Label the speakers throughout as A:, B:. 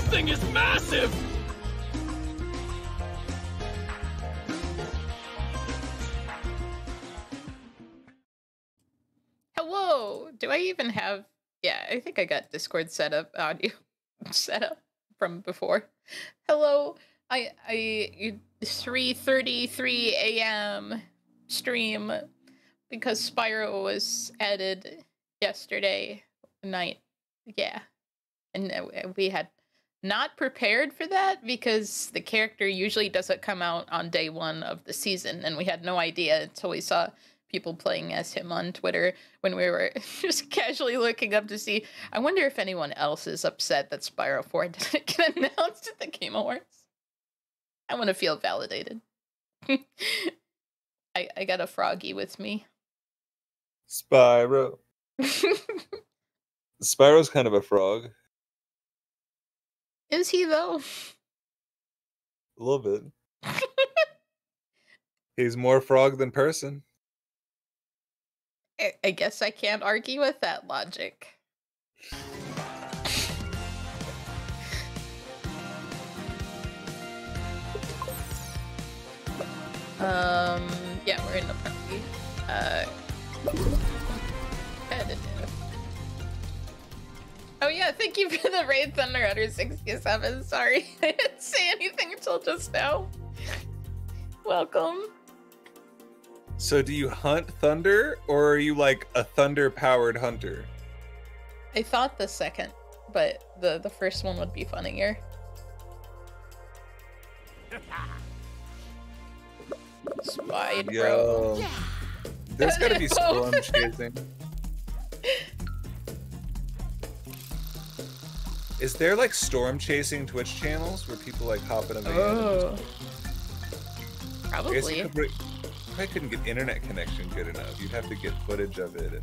A: That thing is massive!
B: Hello. Do I even have? Yeah, I think I got Discord set up audio set up from before. Hello. I I three thirty three a.m. stream because Spyro was added yesterday night. Yeah, and uh, we had not prepared for that because the character usually doesn't come out on day one of the season, and we had no idea until we saw people playing as him on Twitter when we were just casually looking up to see. I wonder if anyone else is upset that Spyro 4 didn't get announced at the Game Awards. I want to feel validated. I, I got a froggy with me.
C: Spyro. Spyro's kind of a frog.
B: Is he though?
C: A little bit. He's more frog than person.
B: I, I guess I can't argue with that logic. Um, yeah, we're in the party. Uh, Oh yeah, thank you for the raid Thunder Hunter 67. Sorry, I didn't say anything until just now. Welcome.
C: So do you hunt thunder or are you like a thunder powered hunter?
B: I thought the second, but the the first one would be funnier. Spied, bro.
C: Yo. There's gotta be storm chasing. Is there like storm chasing Twitch channels where people like hop in a van?
B: Oh.
C: I guess you
B: Probably.
C: could re- probably couldn't get internet connection good enough. You'd have to get footage of it. And...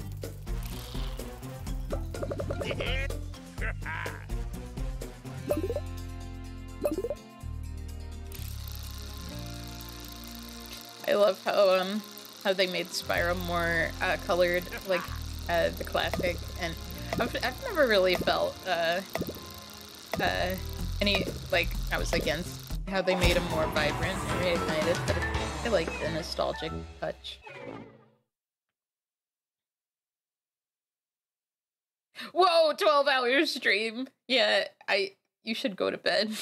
B: I love how um how they made Spyro more uh, colored, like uh, the classic, and I've, I've never really felt uh uh any like I was against how they made him more vibrant and reignited, but I like the nostalgic touch. Whoa, 12 hour stream. Yeah, I you should go to bed.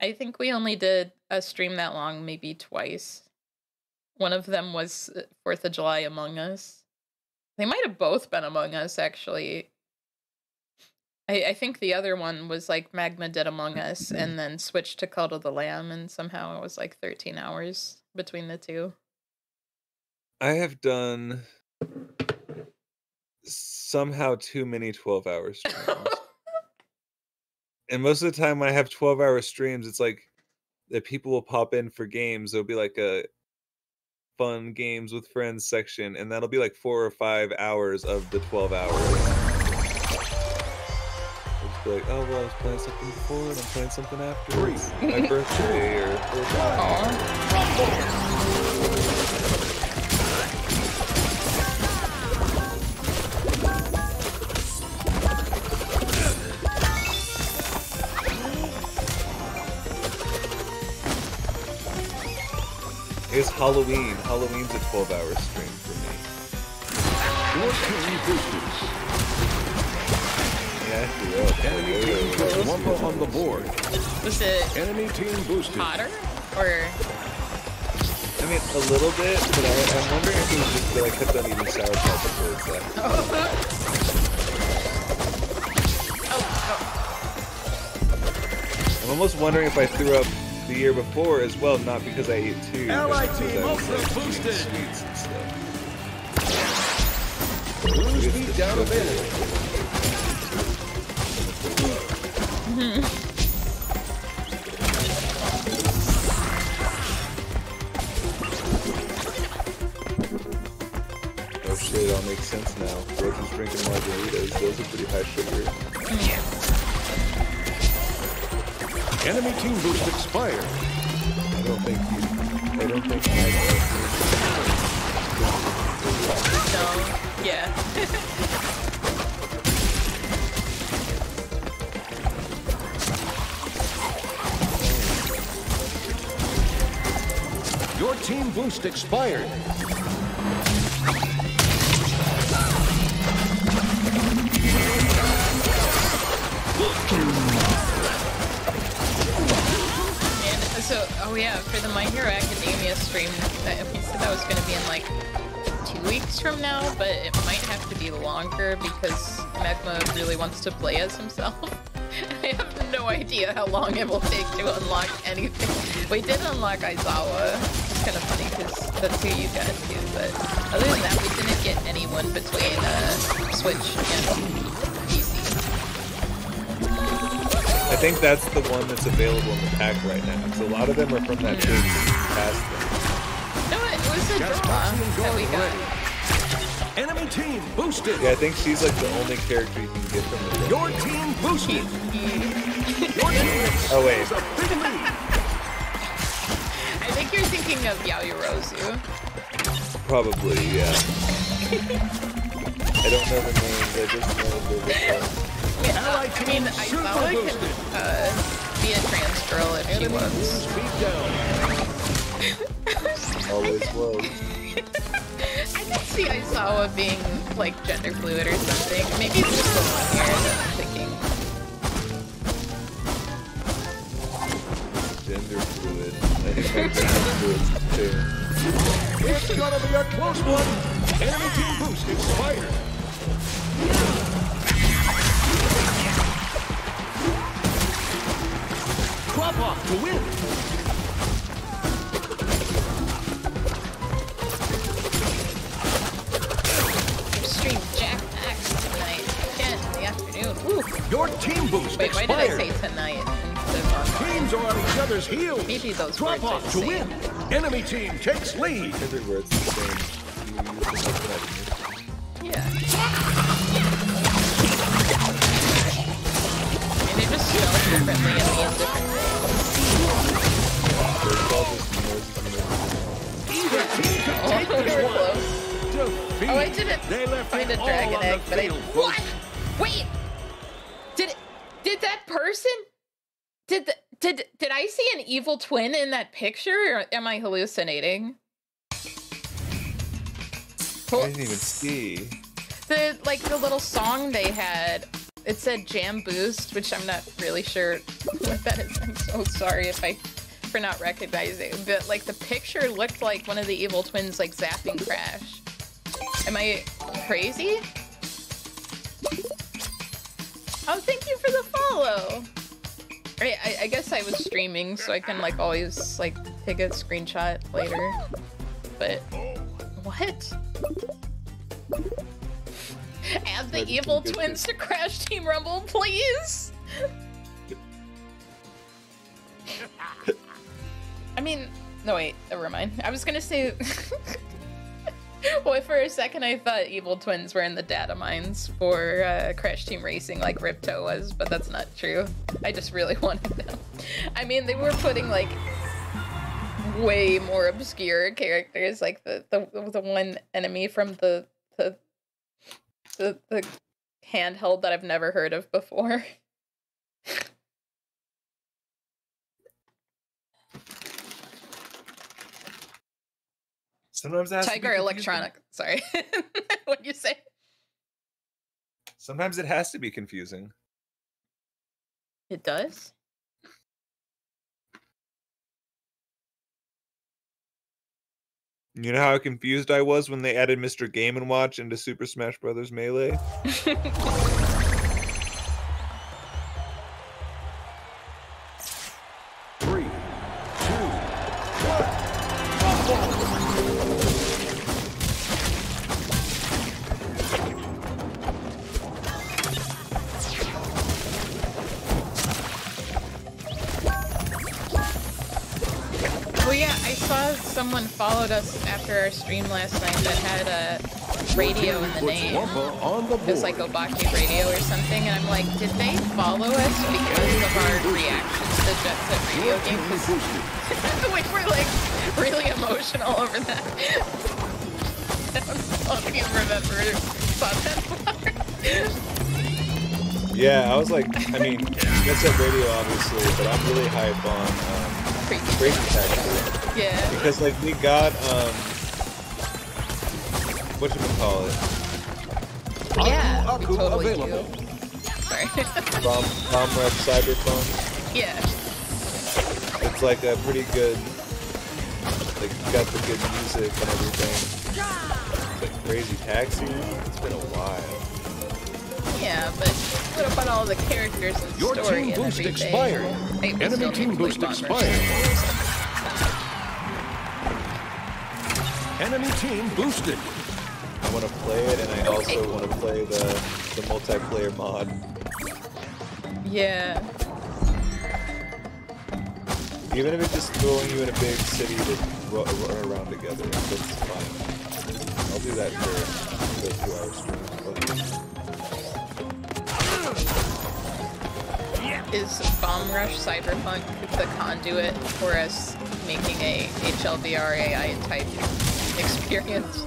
B: I think we only did a stream that long maybe twice. One of them was uh, 4th of July Among Us. They might have both been Among Us actually. I, I think the other one was like Magma did Among Us mm-hmm. and then switched to Cult of the Lamb and somehow it was like 13 hours between the two.
C: I have done somehow too many 12 hour streams. and most of the time when I have 12 hour streams, it's like that people will pop in for games. There'll be like a fun games with friends section, and that'll be like four or five hours of the 12 hours. I'll just be like, oh, well, I was playing something before, and I'm playing something after. My birthday or, or It's Halloween. Halloween's a 12 hour stream for me.
D: Your team boosters.
C: Yeah, I threw up.
D: Enemy team puts Wumpa on the board.
B: Was it
D: Enemy team boosted.
B: hotter? Or
C: I mean, a little bit, but I, I'm wondering if it was just that I kept on eating Sour Patch Kids. That
B: oh, oh,
C: I'm almost wondering if I threw up the year before as well, not because I ate two. but
A: Ally
C: because
A: team
C: I was, like, eating
A: boosted.
C: Sweets and stuff.
D: Blue
C: It's
D: speed
C: the
D: down a
C: sugar. Oh shit, it all makes sense now. Roach is drinking margaritas. Those are pretty high sugar.
D: Enemy team boost expired.
C: I don't think you. I don't think I.
B: no. Yeah.
D: boost expired.
B: So, oh yeah, for the My Hero Academia stream, we said that was going to be in like two weeks from now, but it might have to be longer because Magma really wants to play as himself. I have no idea how long it will take to unlock anything. We did unlock Aizawa. It's kind of funny because that's who you got to, but other than that, we didn't get anyone between uh, Switch and PC.
C: I think that's the one that's available in the pack right now. So a lot of them are from that big past thing.
B: No, it was a
D: Gas
B: draw that we got.
D: ready. Enemy team boosted.
C: Yeah, I think she's like the only character you can get from the game.
D: Your team boosted. Your team
C: Oh wait,
B: thinking of Yaoyorozu.
C: probably yeah. I don't know the names. I just know the.
B: Yeah,
D: Allied
B: I mean,
D: team super
B: Aizawa can
D: boosted.
B: uh, be a trans girl if she
D: Enemy
B: wants.
D: boost beat down.
C: Always was.
B: I can see Aizawa being like gender fluid or something. Maybe it's just the one here that I'm thinking.
C: Gender fluid. I think my gender fluid too.
D: It's gonna be a close one. Enemy team boost expired. Drop off to win.
B: Stream Jack Max tonight. Again in the afternoon. Ooh.
D: Your team boost
B: Wait, why did I say tonight instead of on
D: Teams are on each other's heels.
B: Maybe those
D: Drop
B: words
D: off
B: the
D: to win. Enemy team takes lead.
C: Everywhere it's the same. You use the recognition.
B: Yeah. And they just spell differently and mean different
C: There's all this noisy
D: Either team could take
B: Oh,
D: this one. Defeat.
B: Oh, I didn't
D: They left
B: find a dragon egg,
D: the
B: but I. What? Wait! Evil twin in that picture, or am I hallucinating?
C: I didn't even see.
B: the like the little song they had it said jam boost which i'm not really sure what that is. I'm so sorry if i for not recognizing but like the picture looked like one of the evil twins like zapping crash. Am i crazy? Oh thank you for the follow I, I, I guess I was streaming, so I can like always like take a screenshot later. But what? Add the evil twins to Crash Team Rumble, please. I mean, no wait, never mind. I was gonna say. well, for a second I thought evil twins were in the data mines for uh, Crash Team Racing, like Ripto was, but that's not true. I just really wanted them. I mean, they were putting like way more obscure characters, like the the the one enemy from the the the, the handheld that I've never heard of before.
C: Sometimes it has to be
B: Tiger. Electronic. Sorry. what you say?
C: Sometimes it has to be confusing.
B: It does.
C: You know how confused I was when they added Mr. Game and Watch into Super Smash Bros. Melee?
B: yeah, I saw someone followed us after our stream last night that had a radio in the name. It was like. Obake Radio or something, and I'm like, did they follow us because of our reactions to Jet Set Radio game? we were like really emotional over that. I don't know if you remember saw that part.
C: Yeah, I was like, I mean, Jet Set Radio obviously, but I'm really hype on um,
B: Crazy.
C: Crazy Taxi.
B: Yeah.
C: because like we got um what you call it
B: Yeah.
D: Aku
B: we
D: Aku
B: totally
D: available.
B: do. Sorry.
C: bomb Bomb Rush Cyberpunk.
B: yeah.
C: It's like a pretty good like got the good music and everything. Like crazy taxi. It's been a while.
B: Yeah, but what about all the characters and
D: Your
B: story
D: team
B: and
D: boost
B: everything?
D: expired. Enemy team
B: to
D: boost expired. Enemy team boosted.
C: I want to play it and I also want to play the the multiplayer mod.
B: Yeah.
C: Even if it's just throwing you in a big city to ru- run around together, that's fine. I'll do that for the two hour stream.
B: Is Bomb Rush Cyberpunk the conduit for us making a HLVR AI type experience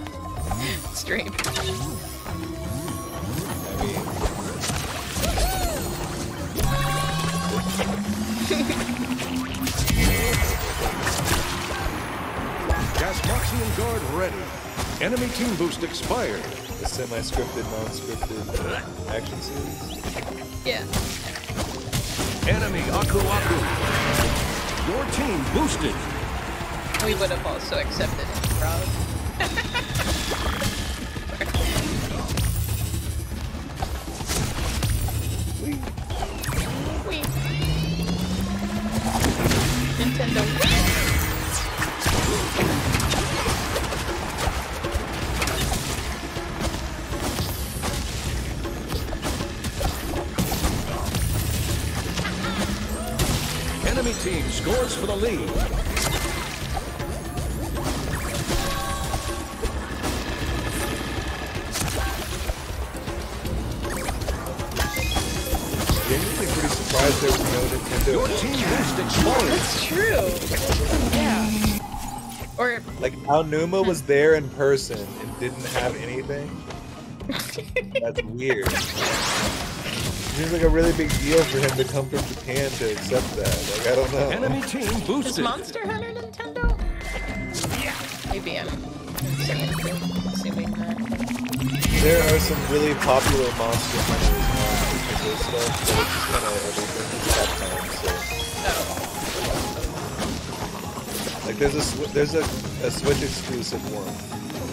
B: stream?
C: I mean,
D: Gasmoxian guard ready. Enemy team boost expired.
C: the semi-scripted, non-scripted uh, action series.
B: Yeah.
D: Enemy Aku Aku. Your team boosted.
B: We would have also accepted it, Wee.
C: Like Aonuma was there in person and didn't have anything. That's weird. Seems like a really big deal for him to come from Japan to accept that. Like I don't know.
D: Enemy team
B: is
D: boosted.
B: Monster Hunter Nintendo? Yeah. Maybe I'm assuming, assuming that.
C: There are some really popular Monster Hunters on Nintendo stuff, but it's just kind of everything like there's a there's a, a Switch exclusive one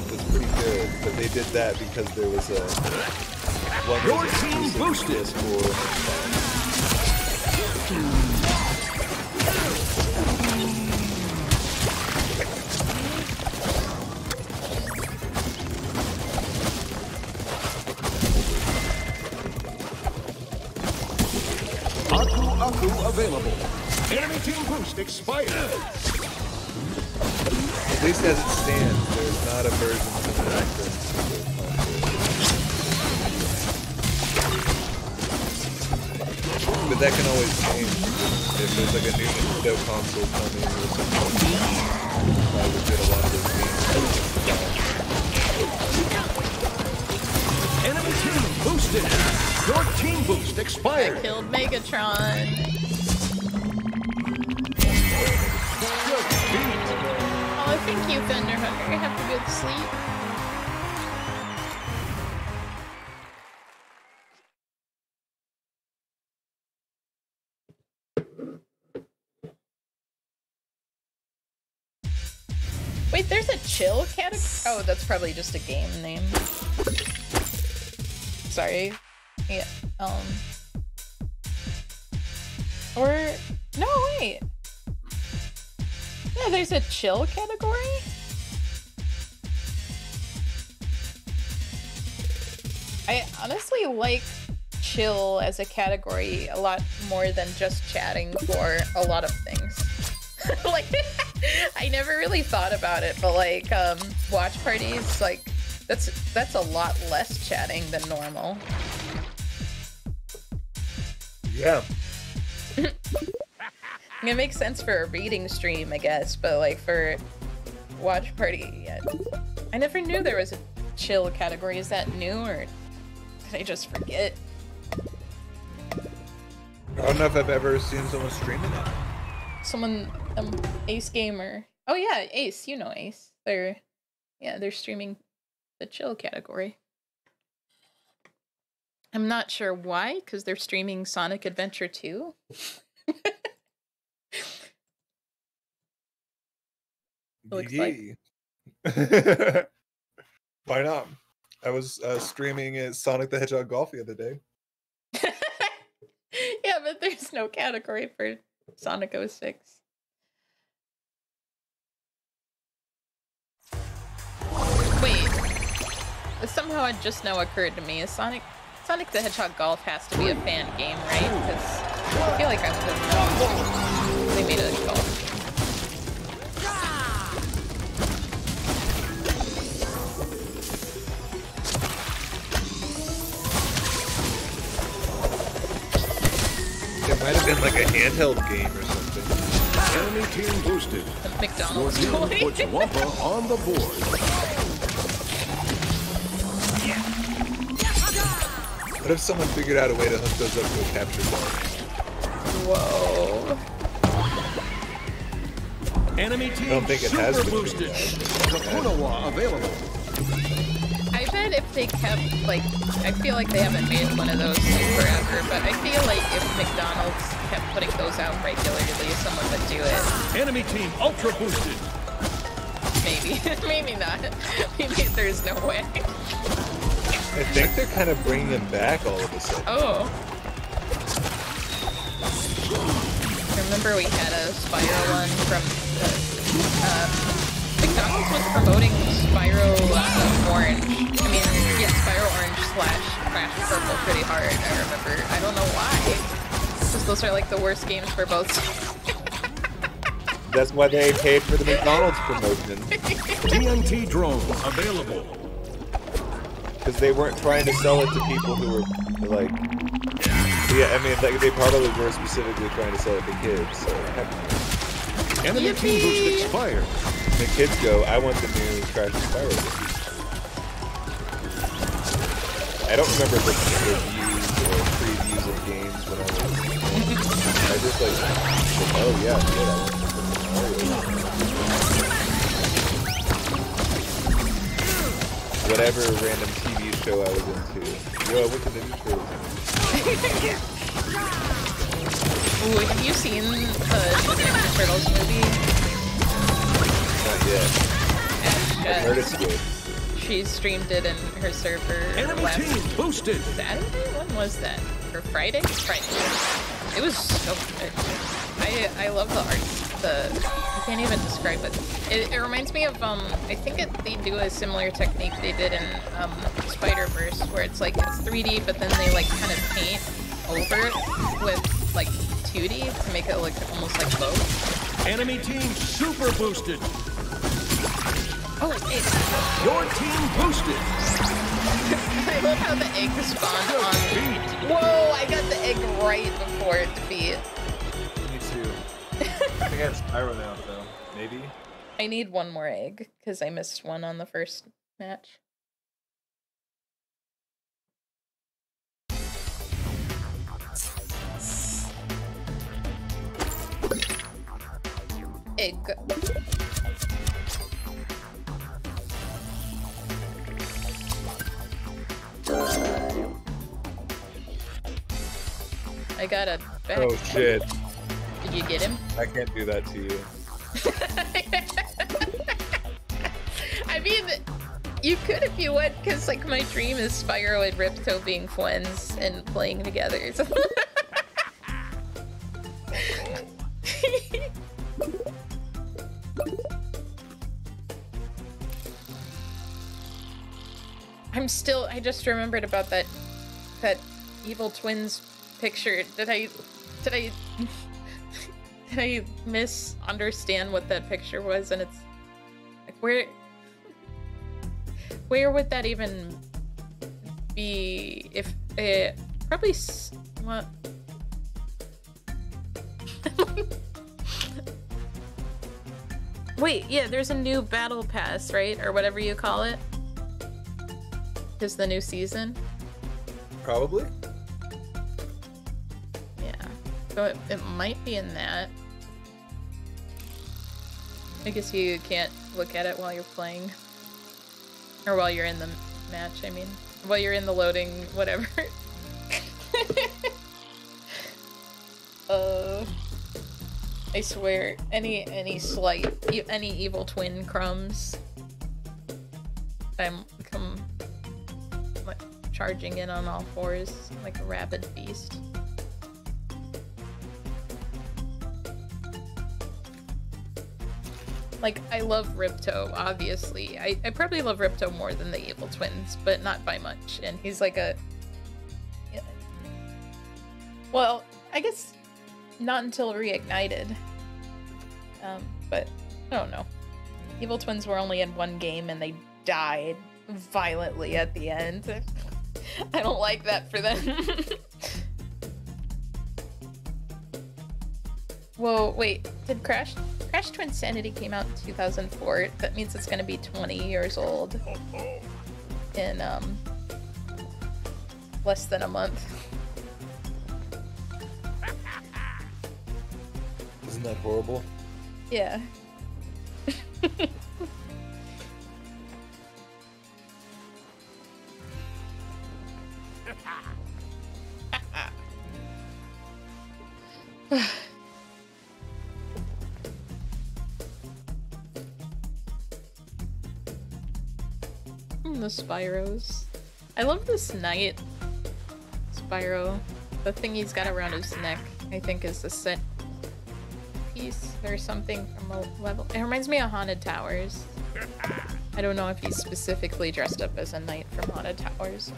C: that's pretty good, but they did that because there was a one
D: Your
C: was
D: team boosted.
C: PS4.
D: Aku Aku available. Enemy team boost expired.
C: At least as it stands, there's not a version of the But that can always change. If there's like a new Nintendo console coming or something, I would get a lot of those games.
D: Enemy team boosted. Your team boost
B: I
D: expired.
B: killed Megatron. Thunder Hunter. Have a good sleep. Wait, there's a chill category? Oh, that's probably just a game name. Sorry. Yeah, um... Or... No, wait. Yeah, there's a chill category? I honestly like chill as a category a lot more than just chatting for a lot of things. like I never really thought about it, but like um watch parties like that's that's a lot less chatting than normal.
C: Yeah.
B: It makes sense for a reading stream, I guess, but like for watch party, yeah. I never knew there was a chill category. Is that new or I just forget?
C: I don't know if I've ever seen someone streaming it.
B: Someone, um, Ace Gamer. Oh yeah, Ace. You know Ace. They're yeah, they're streaming the chill category. I'm not sure why, because they're streaming Sonic Adventure 2. Looks like-
C: Why not? I was uh, streaming uh, Sonic the Hedgehog Golf the other day.
B: yeah, but there's no category for Sonic 06. Wait. Somehow it just now occurred to me is Sonic Sonic the Hedgehog Golf has to be a fan game, right? Because I feel like I would
C: handheld game or something.
D: Enemy team boosted.
B: The
D: Your
B: McDonald's
D: team
B: toy.
D: puts Wumpa on the board.
C: What if someone figured out a way to hook those up to a capture card?
B: Whoa.
D: Enemy team I
C: don't think it has
D: super
C: been
D: boosted.
C: figured
D: Kupuna-Wa available.
B: I bet if they kept like I feel like they haven't made one of those in forever, but I feel like if McDonald's kept putting those out regularly, someone would do it.
D: Enemy team ultra boosted.
B: Maybe. Maybe not. Maybe there's no way.
C: I think they're kind of bringing them back all of a sudden.
B: Oh. Remember we had a Spyro one from the, uh, McDonald's was promoting Spyro uh, Orange. I mean, yeah, Spyro Orange slash Crash Purple pretty hard, I remember. I don't know why. Because those are like the worst games for both.
C: That's why they paid for the McDonald's promotion.
D: TNT drone available.
C: Because they weren't trying to sell it to people who were like, yeah, I mean, like they probably were specifically trying to sell it to kids. So heck,
D: Enemy team boost expired.
C: The kids go, I want the new Crash Spyro. game." I don't remember the reviews or previews of games when I was. I just like, oh yeah. I want. Whatever random TV show I was into. Yo, went to the new show.
B: Ooh, have you seen the Turtles movie?
C: Not yet.
B: Ash,
C: I heard it's
B: she streamed it in her server
D: Enemy
B: last
D: team boosted.
B: Saturday? When was that? Or Friday? Friday. It was so good. I I love the art. The I can't even describe it. It, it reminds me of um I think it, they do a similar technique they did in um Spider Verse where it's like it's 3D but then they like kind of paint over it with like 2D to make it look almost like both.
D: Enemy team super boosted.
B: Oh, hey.
D: Your team boosted.
B: I love how the egg spawned on.
D: Defeat.
B: Whoa! I got the egg right before it defeat.
C: Me too. I think I have Spyro now, though. Maybe.
B: I need one more egg because I missed one on the first match. Egg. I got a back.
C: Oh shit!
B: Did you get him?
C: I can't do that to you.
B: I mean, you could if you would, because like my dream is Spyro and Ripto being friends and playing together. so- I'm still. I just remembered about that that evil twins picture. Did I? Did I? Did I misunderstand what that picture was? And it's like where where would that even be if it probably what wait yeah there's a new battle pass right or whatever you call it is the new season
C: Probably.
B: So it, it might be in that I guess you can't look at it while you're playing. Or while you're in the match, I mean. While you're in the loading, whatever. uh, I swear, any any slight, any evil twin crumbs, I'm come like charging in on all fours like a rabid beast. Like, I love Ripto, obviously. I, I probably love Ripto more than the Evil Twins, but not by much. And he's like a. Well, I guess not until Reignited. Um, but I don't know. Evil Twins were only in one game and they died violently at the end. I don't like that for them. Whoa, wait, did Crash Crash Twinsanity came out in 2004? That means it's gonna be 20 years old in um less than a month.
C: Isn't that horrible?
B: Yeah. the Spyros. I love this knight Spyro. The thing he's got around his neck, I think, is the set piece or something from a level. It reminds me of Haunted Towers. I don't know if he's specifically dressed up as a knight from Haunted Towers.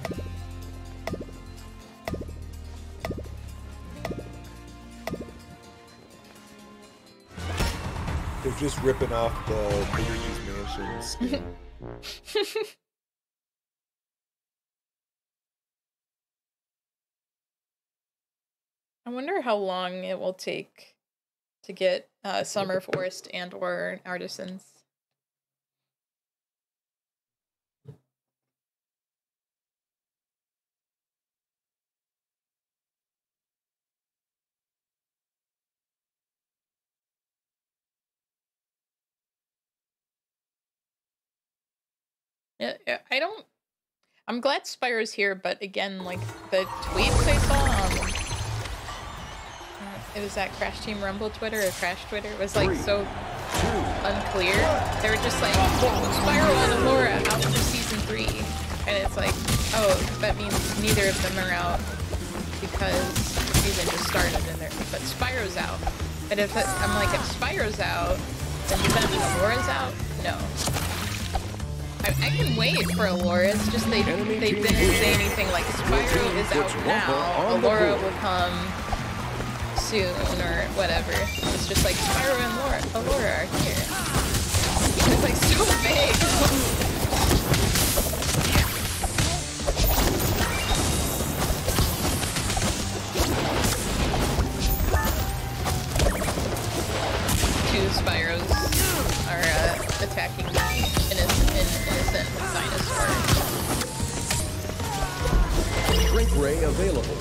C: They're just ripping off the Liberty's Mansion skin.
B: I wonder how long it will take to get uh, Summer Forest and or Artisans. Yeah, I don't. I'm glad Spyro's here, but again, like the tweets I saw it was that Crash Team Rumble Twitter or Crash Twitter was like so unclear. They were just like Spyro and Elora out for season three, and it's like, oh, that means neither of them are out because the season just started and they're but Spyro's out. And if it, I'm like, if Spyro's out, then does that mean Elora's out? No. I, I can wait for Elora. It's just they
D: Enemy
B: they didn't say anything like Spyro is out now.
D: Elora
B: will come soon or whatever. It's just like Spyro and Laura, Elora are here. It's like so big. Two Spyros are uh, attacking the innocent, innocent dinosaur.
D: Shrink ray available.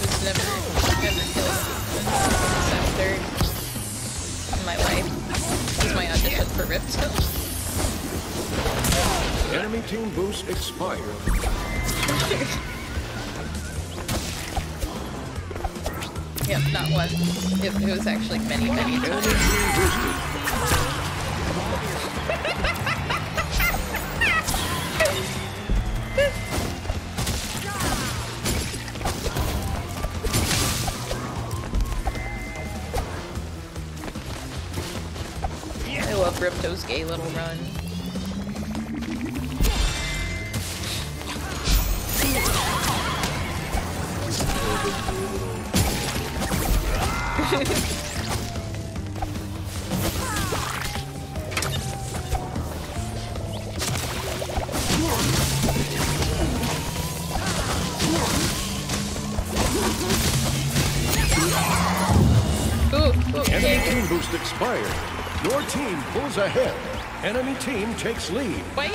B: Who's never, killed except third in my life. He's my audition for Ripto.
D: Enemy team boost expired.
B: Yep, not one. It, it was actually many, many times. Gay little run.
D: Takes lead.
B: Why,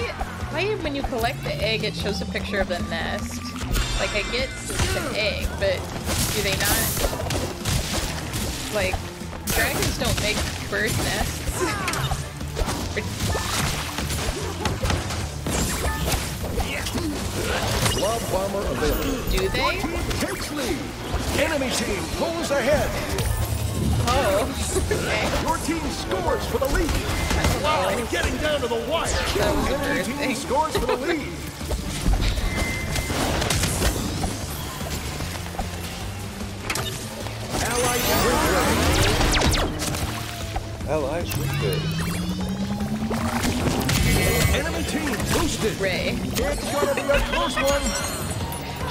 B: why when you collect the egg, it shows a picture of the nest? Like, I get it's an egg, but do they not... Like, dragons don't make bird nests.
D: Love bomber available.
B: Do they?
D: Team takes lead. Enemy team pulls ahead.
B: Oh, okay.
D: Your team scores for the lead. Wow, getting down to the wire.
B: That was a
D: Enemy
B: bird
D: team scores for the lead. Allied sprint
C: Ally Shooter.
D: ready. Enemy team boosted.
B: Ray.
D: It's gonna be a close one.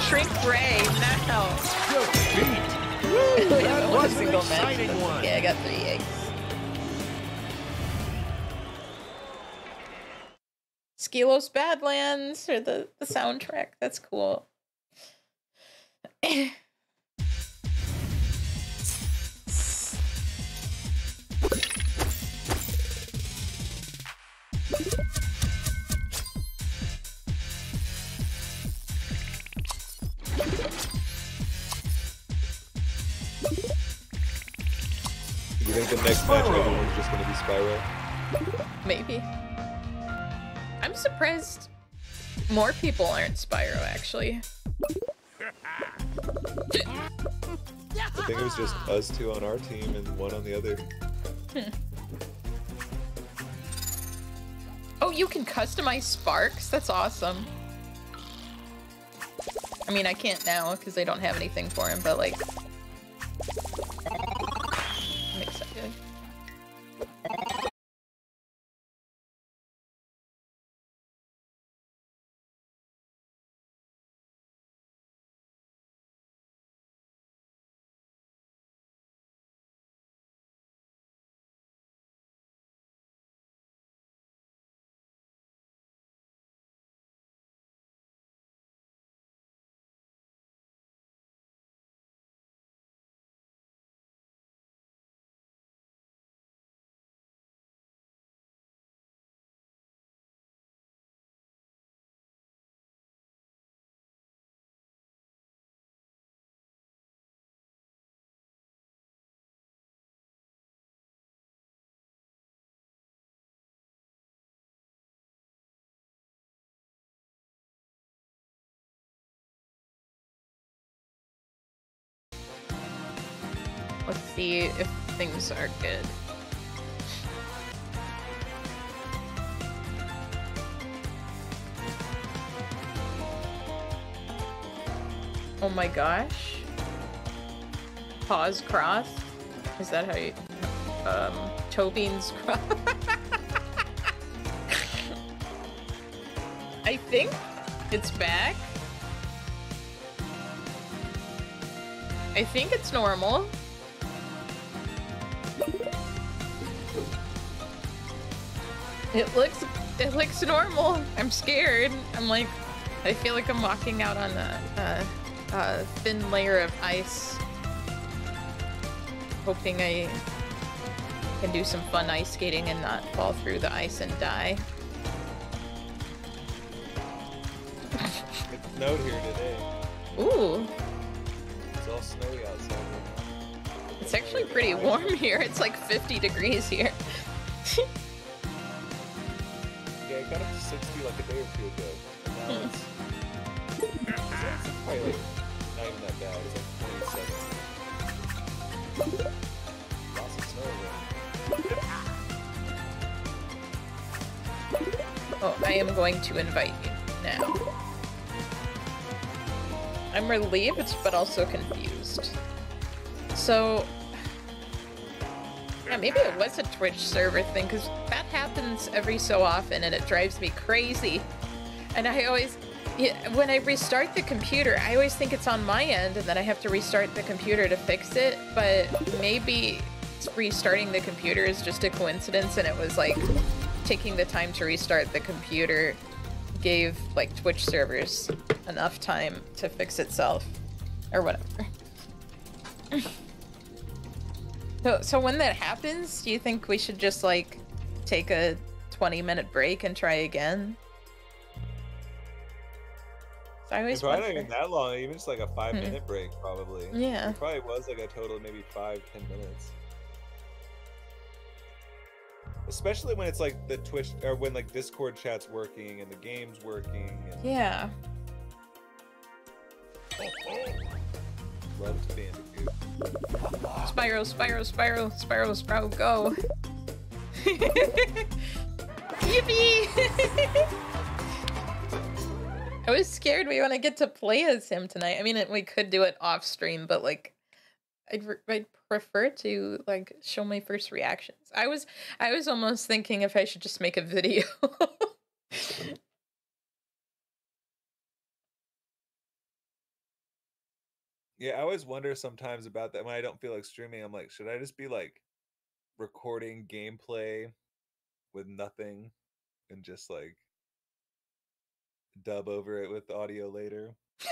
B: Shrink Ray, now.
D: Defeat.
B: We
D: That was
B: single match.
D: exciting
B: That's
D: one.
B: I got three eggs. Skelos Badlands or the, the soundtrack. That's cool.
C: You think the next match everyone's just gonna be Spyro?
B: Maybe. I'm surprised more people aren't Spyro, actually.
C: I think it was just us two on our team and one on the other. Hmm.
B: Oh, you can customize Sparks? That's awesome. I mean, I can't now because I don't have anything for him, but like... Excited. Let's see if things are good. Oh my gosh. Paws cross? Is that how you... Um, toe beans cross? I think it's back. I think it's normal. It looks it looks normal. I'm scared. I'm like I feel like I'm walking out on a, a, a thin layer of ice. Hoping I can do some fun ice skating and not fall through the ice and die.
C: It snowed here today.
B: Ooh,
C: It's all snowy outside.
B: it's actually pretty warm here. It's like 50 degrees here.
C: Like a day or two ago. And now it's, probably like not even that bad. It's like 27. Lots of snow around.
B: Oh, I am going to invite you now. I'm relieved, but also confused. So, yeah, maybe it was a Twitch server thing, because that happens every so often, and it drives me crazy. And I always, when I restart the computer, I always think it's on my end, and then I have to restart the computer to fix it. But maybe restarting the computer is just a coincidence, and it was like taking the time to restart the computer gave like Twitch servers enough time to fix itself or whatever. so, so when that happens, do you think we should just like take a 20 minute break and try again? I always
C: It's probably not even that long. Even just like a five
B: Hmm.
C: minute break, probably.
B: Yeah.
C: It probably was like a total of maybe five, ten minutes. especially when it's like the Twitch or when like Discord chat's working and the game's working. And
B: Yeah.
C: Love to Bandicoot.
B: Spyro, Spyro, Spyro, Spyro, go. Yippee! I was scared we want to get to play as him tonight. I mean, we could do it off stream, but like, I'd, I'd prefer to like show my first reactions. I was I was almost thinking if I should just make a video.
C: Yeah, I always wonder sometimes about that when I don't feel like streaming. I'm like, should I just be like recording gameplay with nothing and just like dub over it with audio later?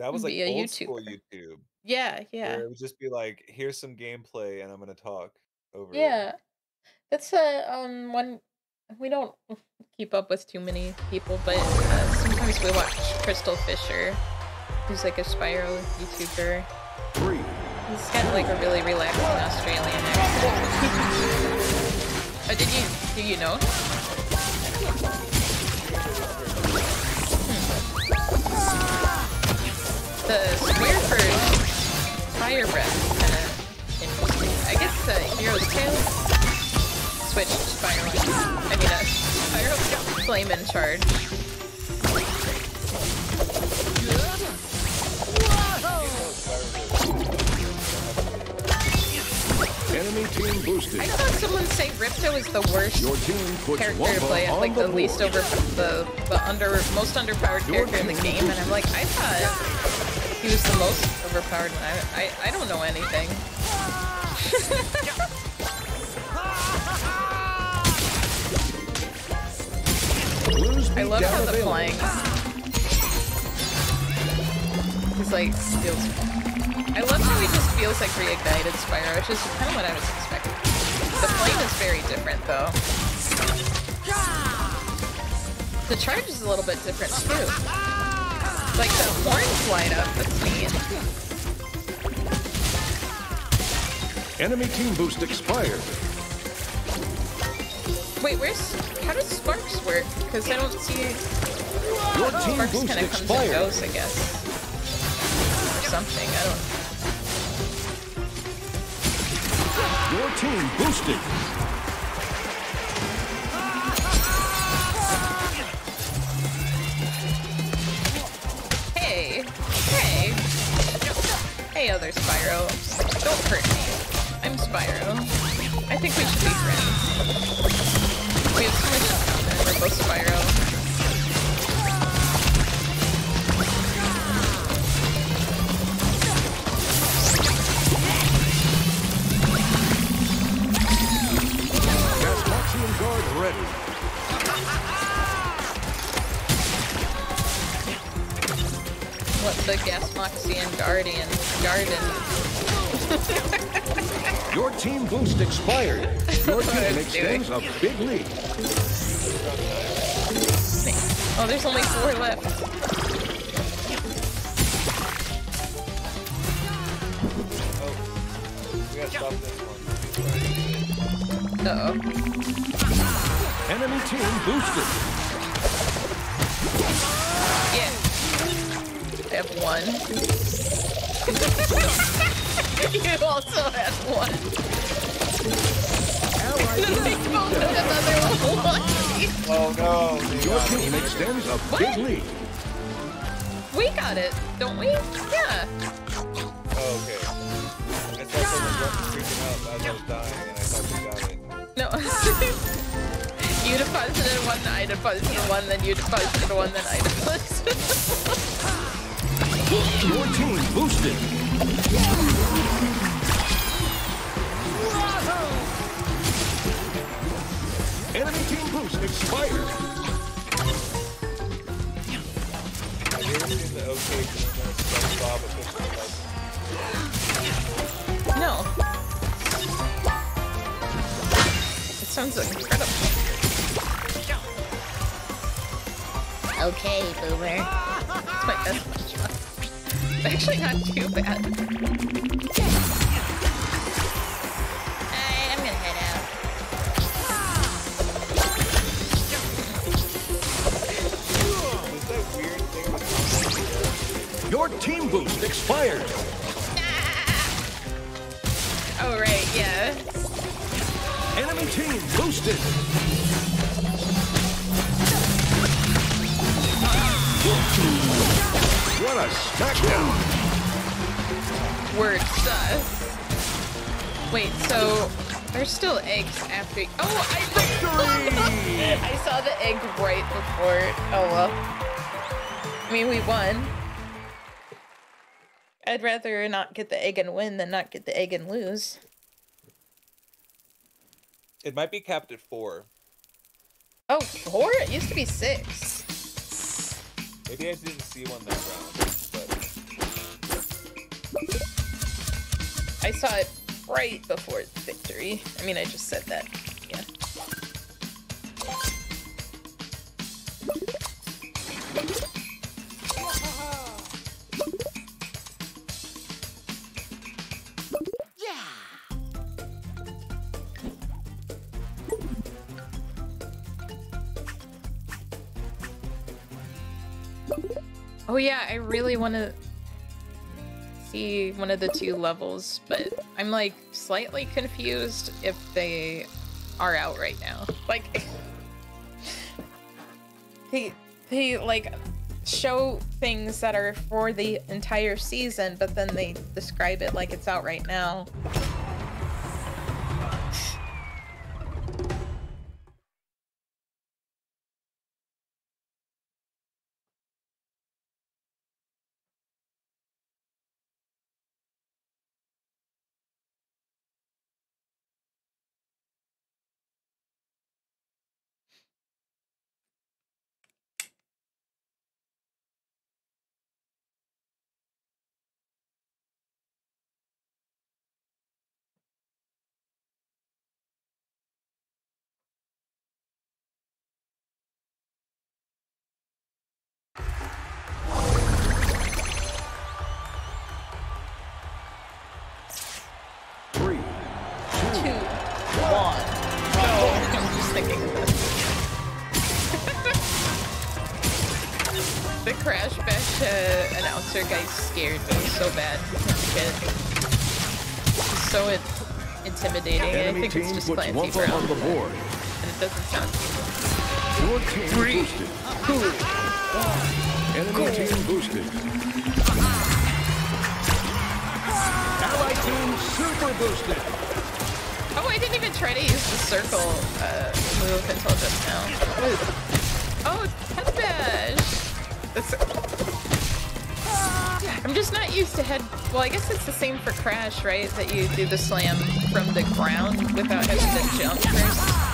C: That was like
B: Be
C: old school YouTube.
B: yeah, yeah.
C: It would just be like, here's some gameplay and I'm gonna talk over it.
B: Yeah. That's a um one we don't keep up with too many people, but uh, sometimes we watch Crystal Fisher, who's like a Spyro YouTuber.
D: Three.
B: He's got like a really relaxing Australian accent. oh, did you do you know? Hmm. The square for fire breath is kind of interesting. I guess uh, Hero's Tail switched Spyro. I mean, uh, Spyro Flame in charge.
D: Enemy team boosted.
B: I saw someone say Ripto is the worst
D: Your team puts
B: character
D: one
B: to play
D: on
B: like
D: the,
B: the least over the the under most underpowered
D: Your
B: character in the game, and I'm like, I thought he was the most overpowered, and I I, I don't know anything. I love how the
D: available.
B: flying is like feels. I love how he just feels like reignited Spyro, which is kind of what I was expecting. The flame is very different though. The charge is a little bit different too. Like the horns light up, that's neat.
D: Enemy team boost expired.
B: Wait, where's how does Sparks work? Because I don't see
D: Your oh, team
B: Sparks
D: boost
B: kind of comes and goes, I guess. Or something. I don't.
D: Your team boosted.
B: Hey, hey, hey, other Spyro. Don't hurt me. I'm Spyro. I think we should be friends. We have so much We're both
D: Gasmoxian guard ready.
B: What the Gasmoxian Guardian Garden?
D: Your team boost expired. Your team extends a big lead.
B: Oh, there's only four left.
C: We gotta stop this one.
B: Uh oh.
D: Enemy team boosted.
B: Yeah. I have one. you also have one. Then they both have another one.
C: Oh no!
D: Your team extends a
B: What?
D: big lead.
B: We got it, don't we? Yeah.
C: Oh, okay. I thought someone was freaking out as I was dying, and I thought we got it.
B: No. you deposited one, I deposited one, then you deposited one, then I deposited
D: Your team boosted. Enemy team boost expired.
B: No. It sounds incredible. Okay, boomer. That's my best one. Actually, not too bad.
D: Your team boost expired.
B: Oh right, yeah.
D: Enemy team boosted. What a smackdown.
B: Word sus. Wait, so there's still eggs after. Oh, I
D: Victory!
B: I saw the egg right before. Oh well. I mean, we won. I'd rather not get the egg and win than not get the egg and lose.
C: It might be capped at four.
B: Oh, four? It used to be six.
C: Maybe I didn't see one that round, but
B: I saw it right before victory. I mean, I just said that. Yeah. Oh yeah, I really want to see one of the two levels, but I'm like slightly confused if they are out right now. Like they they like show things that are for the entire season, but then they describe it like it's out right now. The Crash Bash uh, announcer guy scared me so bad as a kid. He's so in- intimidating. and I
D: Enemy
B: think it's
D: team
B: just
D: puts
B: Clancy
D: one foot
B: Brown.
D: on the board.
B: And it doesn't sound
D: Your team boosted. Enemy team boosted. Ally team super boosted.
B: Oh, I didn't even try to use the circle uh, move until just now. Oh, it's head bash. That's... I'm just not used to head. Well, I guess it's the same for Crash, right? That you do the slam from the ground without having to jump first.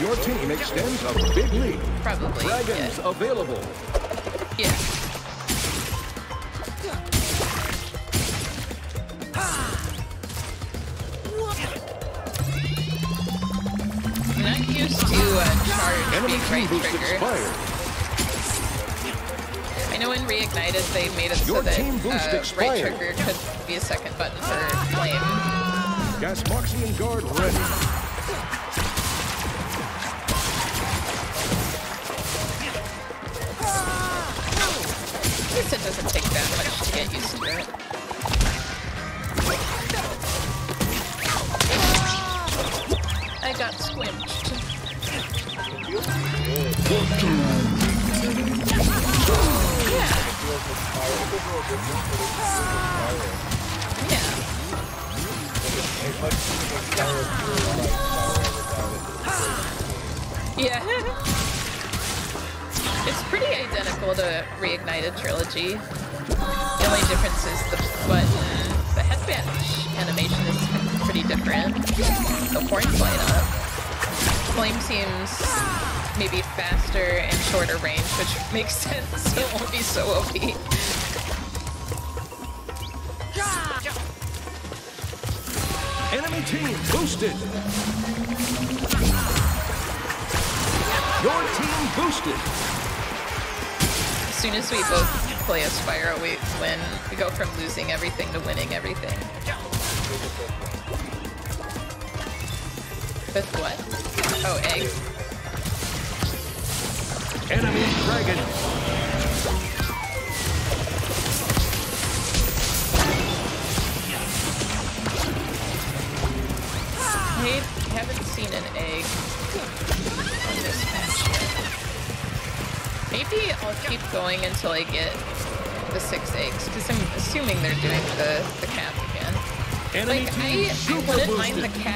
D: Your team extends a big lead.
B: Probably.
D: Dragons
B: Yeah.
D: available. Expired.
B: I know in Reignited they made it so
D: Your
B: that
D: team boost
B: uh, right trigger could be a second button for flame.
D: Gasmoxian guard ready.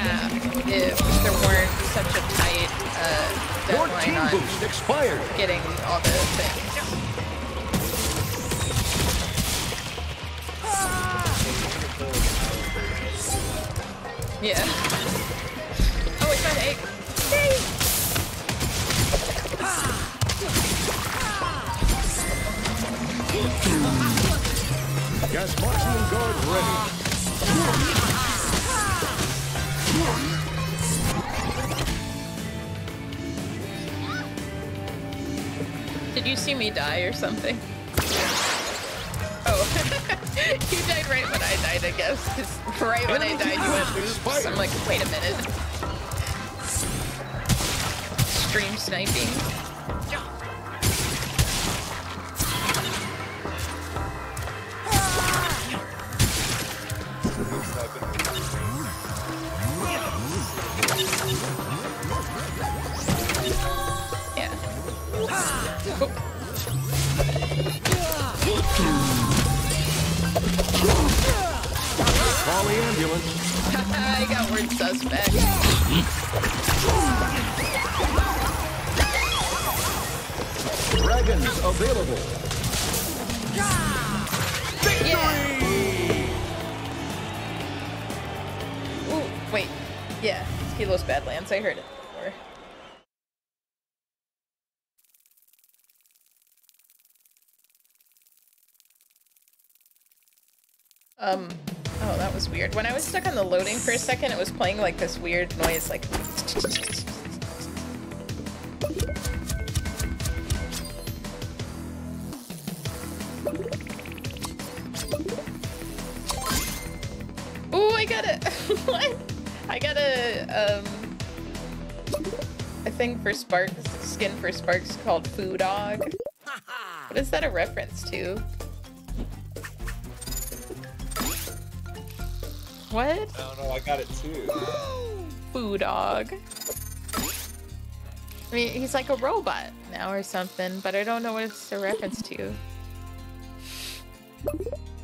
B: Mind the
D: boosted.
B: cap if there weren't such a tight uh, deadline on
D: boost expired.
B: getting all the things. Ah. Yeah. Oh, it's an egg. Yay!
D: Gasmoxian guard ready. Ah. Ah.
B: Did you see me die or something? Oh, you died right when I died, I guess. 'cause right when I died, you went oops. I'm like, wait a minute. Stream sniping. For a second, it was playing like this weird noise, like. Oh, I got a what? I got a um a thing for Sparks, skin for Sparks called Foo Dog. What is that a reference to? What?
C: I don't know. I got it too.
B: Foo Dog. I mean, he's like a robot now or something, but I don't know what it's a reference to.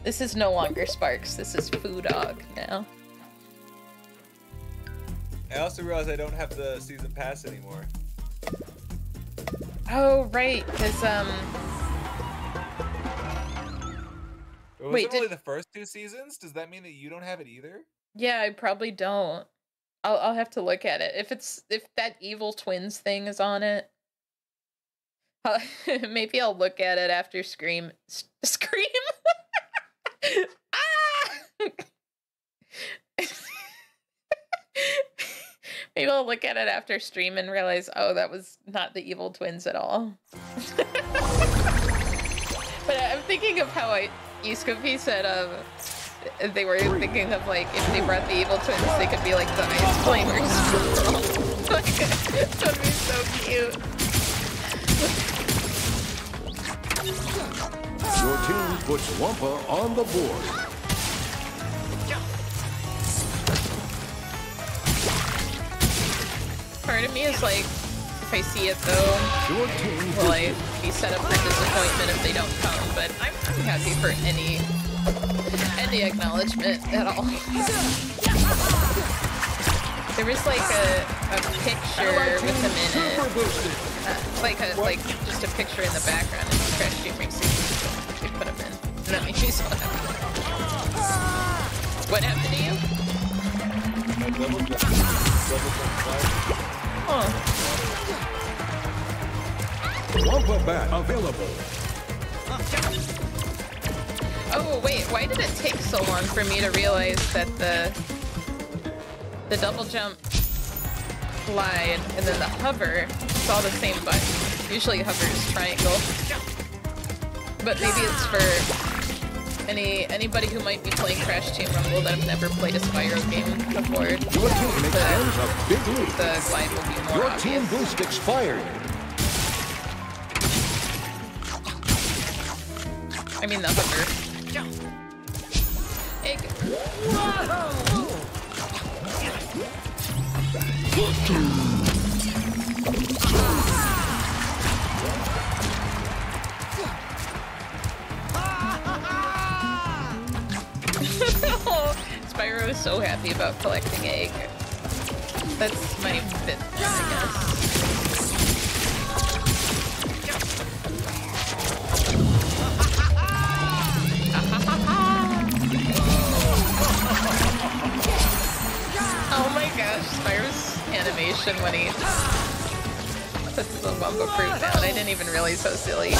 B: This is no longer Sparks. This is Foo Dog now.
C: I also realized I don't have the season pass anymore.
B: Oh, right, because, um,
C: Was
B: Wait,
C: it only
B: did-
C: the first two seasons? Does that mean that you don't have it either?
B: yeah, I probably don't. I'll, I'll have to look at it. If it's, if that evil twins thing is on it, uh, maybe I'll look at it after Scream. S- Scream? ah! Maybe I'll look at it after stream and realize, oh, that was not the evil twins at all. but I'm thinking of how I, Yuskopi said, um, they were thinking of like if they brought the evil twins, they could be like the ice like, that would be so cute.
D: Your team puts Wumpa on the board.
B: Part of me is like, if I see it though, will I be set up for disappointment if they don't come? But I'm, I'm happy for any any acknowledgement at all. There was like a, a picture with him in it, uh, like a like just a picture in the background in the Crash Team Racing. They put him in. And that made me so. What happened to you? Oh,
D: Wumpa bat available.
B: oh wait, why did it take so long for me to realize that the the double jump glide and then the hover it's all the same button. Usually hover is triangle. But maybe it's for any anybody who might be playing Crash Team Rumble that have never played a Spyro game before.
D: Your team extends a big lead.
B: The glide will be more
D: Your
B: obvious.
D: team boost expired.
B: I mean the hover. Egg. Spyro is so happy about collecting egg. That's my fifth, I guess. Oh my gosh, Spyro's animation when he puts the Wumpa fruit down. I didn't even realize how silly.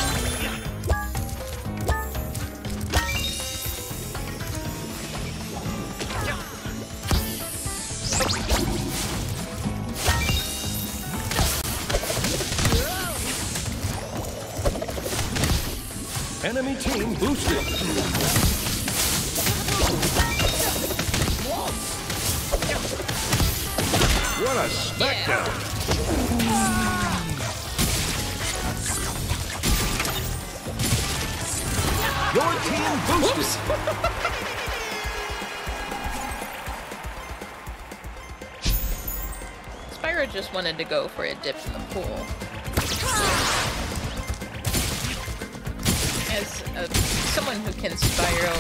D: Enemy team boosted. What a smackdown. Your team boosted.
B: Spyro just wanted to go for a dip in the pool. Someone who can Spyro,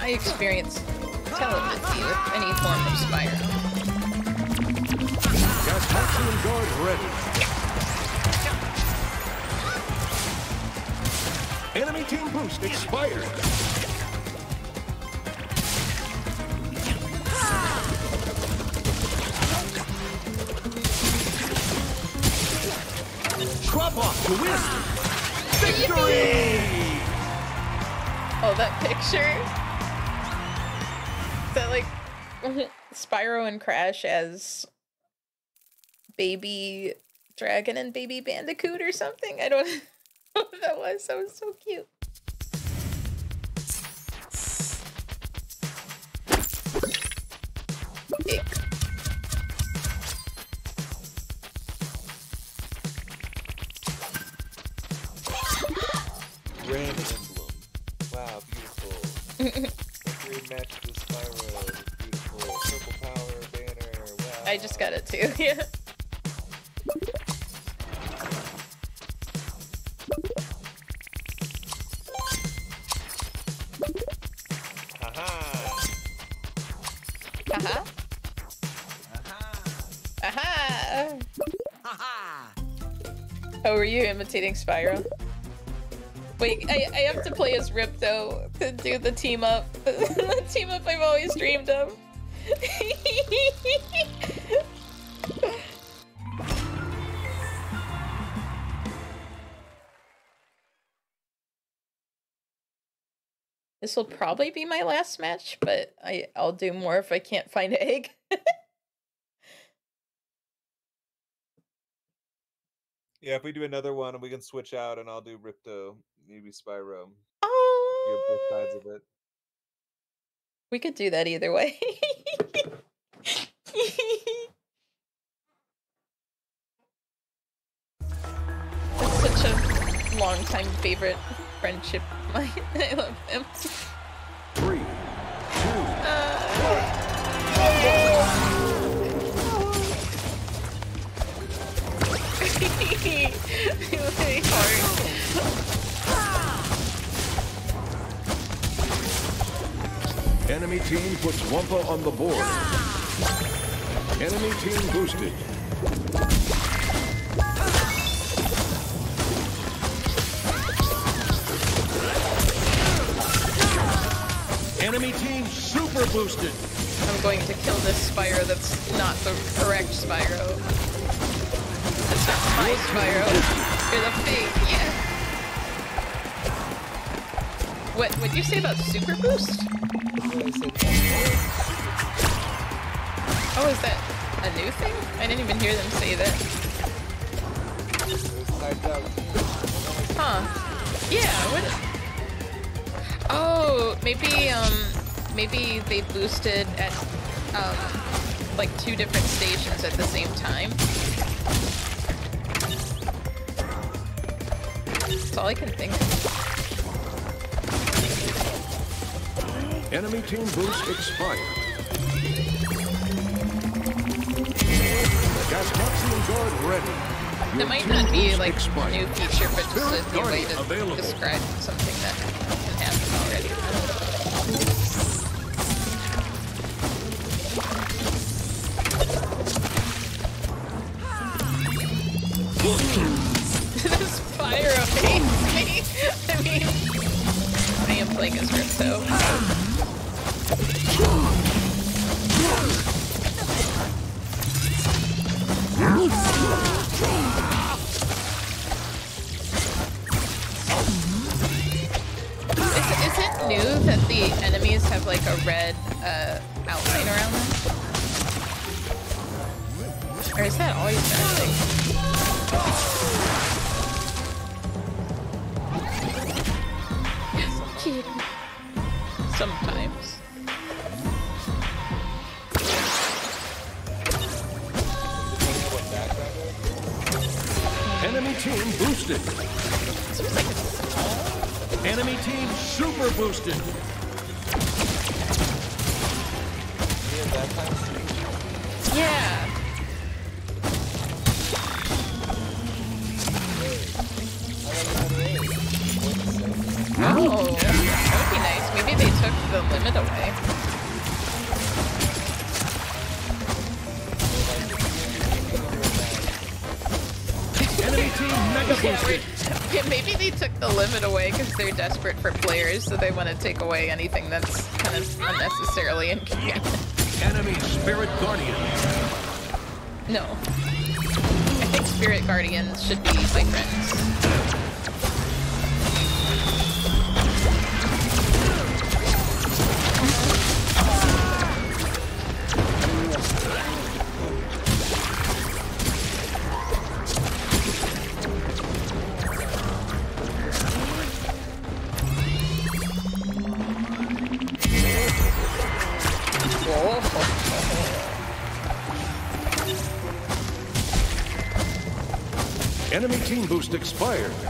B: I experience telepathy with any form of Spyro.
D: Gasmoxian guard ready. Enemy team boost expired. Drop off to win. Victory!
B: Oh, that picture? Is that like mm-hmm. Spyro and Crash as baby dragon and baby bandicoot or something? I don't know what that was. That was so cute. Ick. Too. Yeah.
C: Haha.
B: Aha. Aha. Oh, were you imitating Spyro? Wait, I, I have to play as Rip Ripto to do the team up. the team up I've always dreamed of. This will probably be my last match, but I, I'll do more if I can't find egg.
C: Yeah, if we do another one, we can switch out, and I'll do Ripto. Maybe Spyro. You
B: oh,
C: have both sides of oh. it.
B: we could do that either way. That's such a long time favorite friendship. Mine. I love him.
D: Three, two,
B: Uh, really hard.
D: Enemy team puts Wumpa on the board. Enemy team boosted. Enemy team super boosted.
B: I'm going to kill this Spyro that's not the correct Spyro. That's not my Spyro. You're the fake, yeah. What what'd you say about Super Boost? Oh, is that a new thing? I didn't even hear them say that. Huh. Yeah, what Oh, maybe um, maybe they boosted at um, like two different stations at the same time. That's all I can think. of.
D: Enemy team boost expired. Gasmoxian guard ready. Your
B: That might not be like a
D: expired.
B: new feature, but just a new way to describe something that this fire amazes me. I mean, I am playing as Ripto. They're desperate for players, so they want to take away anything that's kind of unnecessarily in game.
D: Enemy spirit guardian.
B: No. I think Spirit Guardians should be my friends.
D: Expired.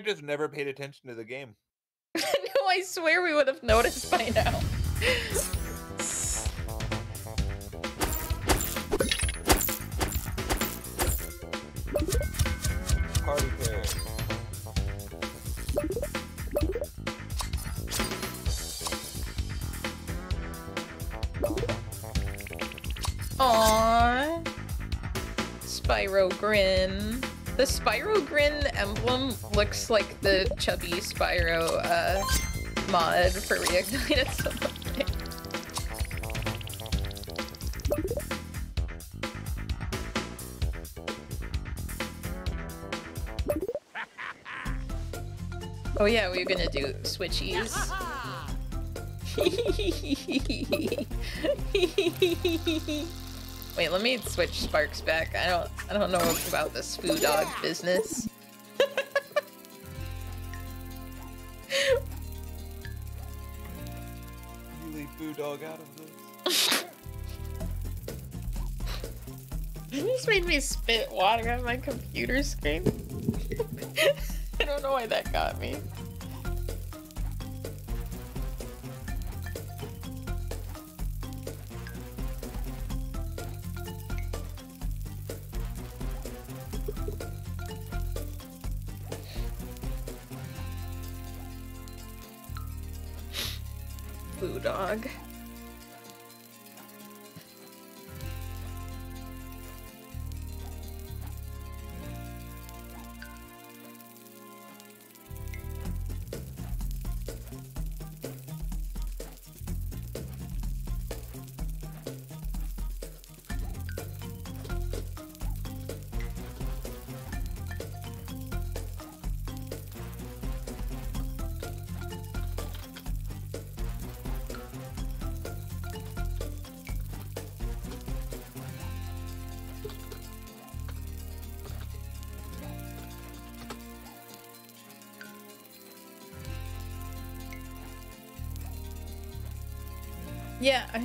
C: I've just never paid attention to the game.
B: no, I swear we would have noticed by now.
C: Party pair.
B: Aww. Spyro Grin. The Spyro Grin emblem looks like the chubby Spyro uh, mod for Reignited Something. Oh yeah, we are gonna do switchies. Wait, let me switch Sparx back. I don't I don't know about this food dog business. Spit water on my computer screen. I don't know why that got me. Blue dog.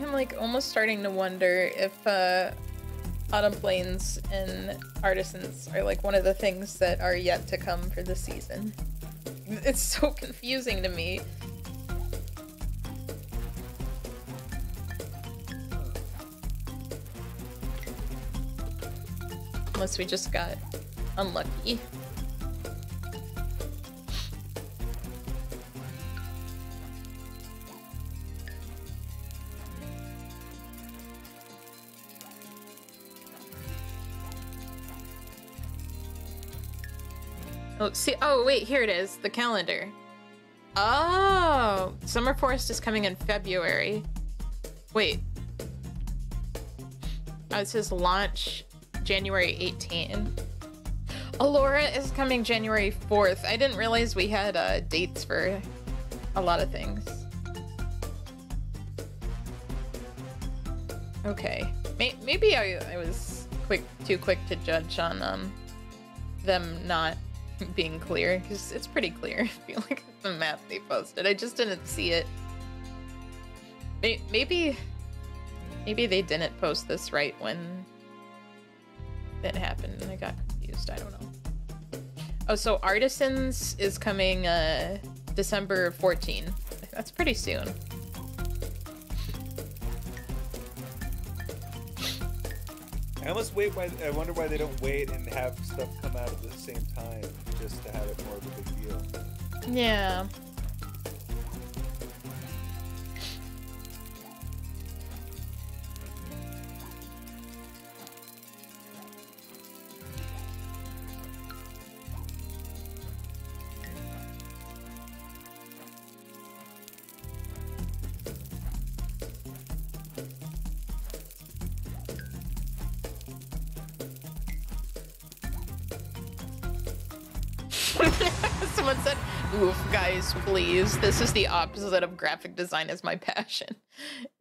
B: I'm like almost starting to wonder if uh, Autumn Plains and Artisans are like one of the things that are yet to come for the season. It's so confusing to me. Unless we just got unlucky. See. Oh, wait. Here it is. The calendar. Oh, Summer Forest is coming in February. Wait. Oh, it says launch January 18. Elora is coming January 4th. I didn't realize we had uh, dates for a lot of things. Okay. May- maybe I, I was quick too quick to judge on um them not being clear because it's pretty clear. I feel like the map they posted. I just didn't see it. Maybe, maybe they didn't post this right when it happened, and I got confused. I don't know. Oh, so Artisans is coming uh December 14. That's pretty soon.
C: Almost wait. Why I wonder why they don't wait and have stuff come out at the same time, just to have it more of a big deal.
B: Yeah. Someone said, oof, guys, please. This is the opposite of graphic design as my passion.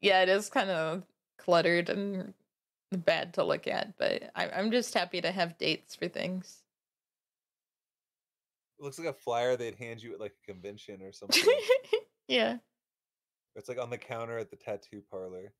B: Yeah, it is kind of cluttered and bad to look at, but I- I'm just happy to have dates for things.
C: It looks like a flyer they'd hand you at like a convention or something.
B: yeah.
C: it's like on the counter at the tattoo parlor.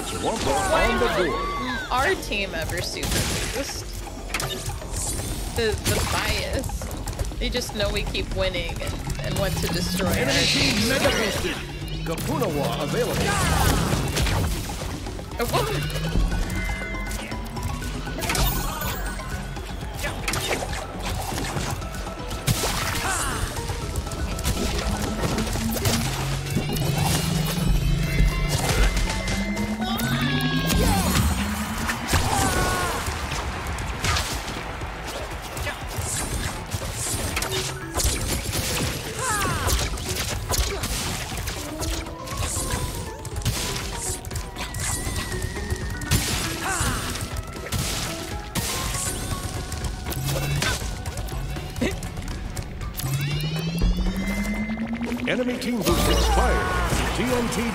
D: Team puts Wumpa on the board.
B: Our team ever super boost. The, the bias. They just know we keep winning and, and want to destroy
A: Enemy
B: our
A: team mega boosted.
D: Kupuna-Wa available.
B: Oh,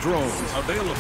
D: drones available.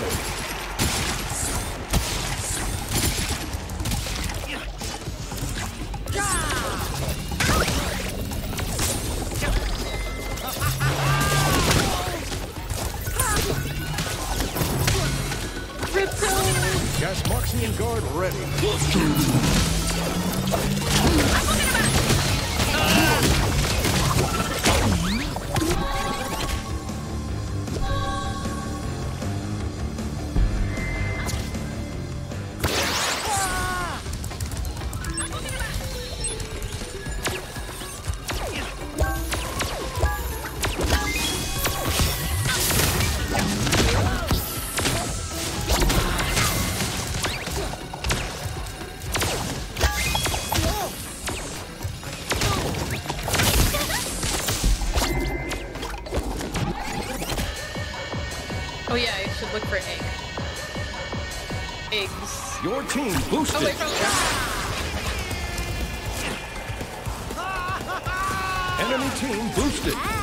B: Oh yeah, I should look for egg. Eggs.
D: Your team
B: Oh
D: boosted.
B: wait, from
D: Enemy team boosted.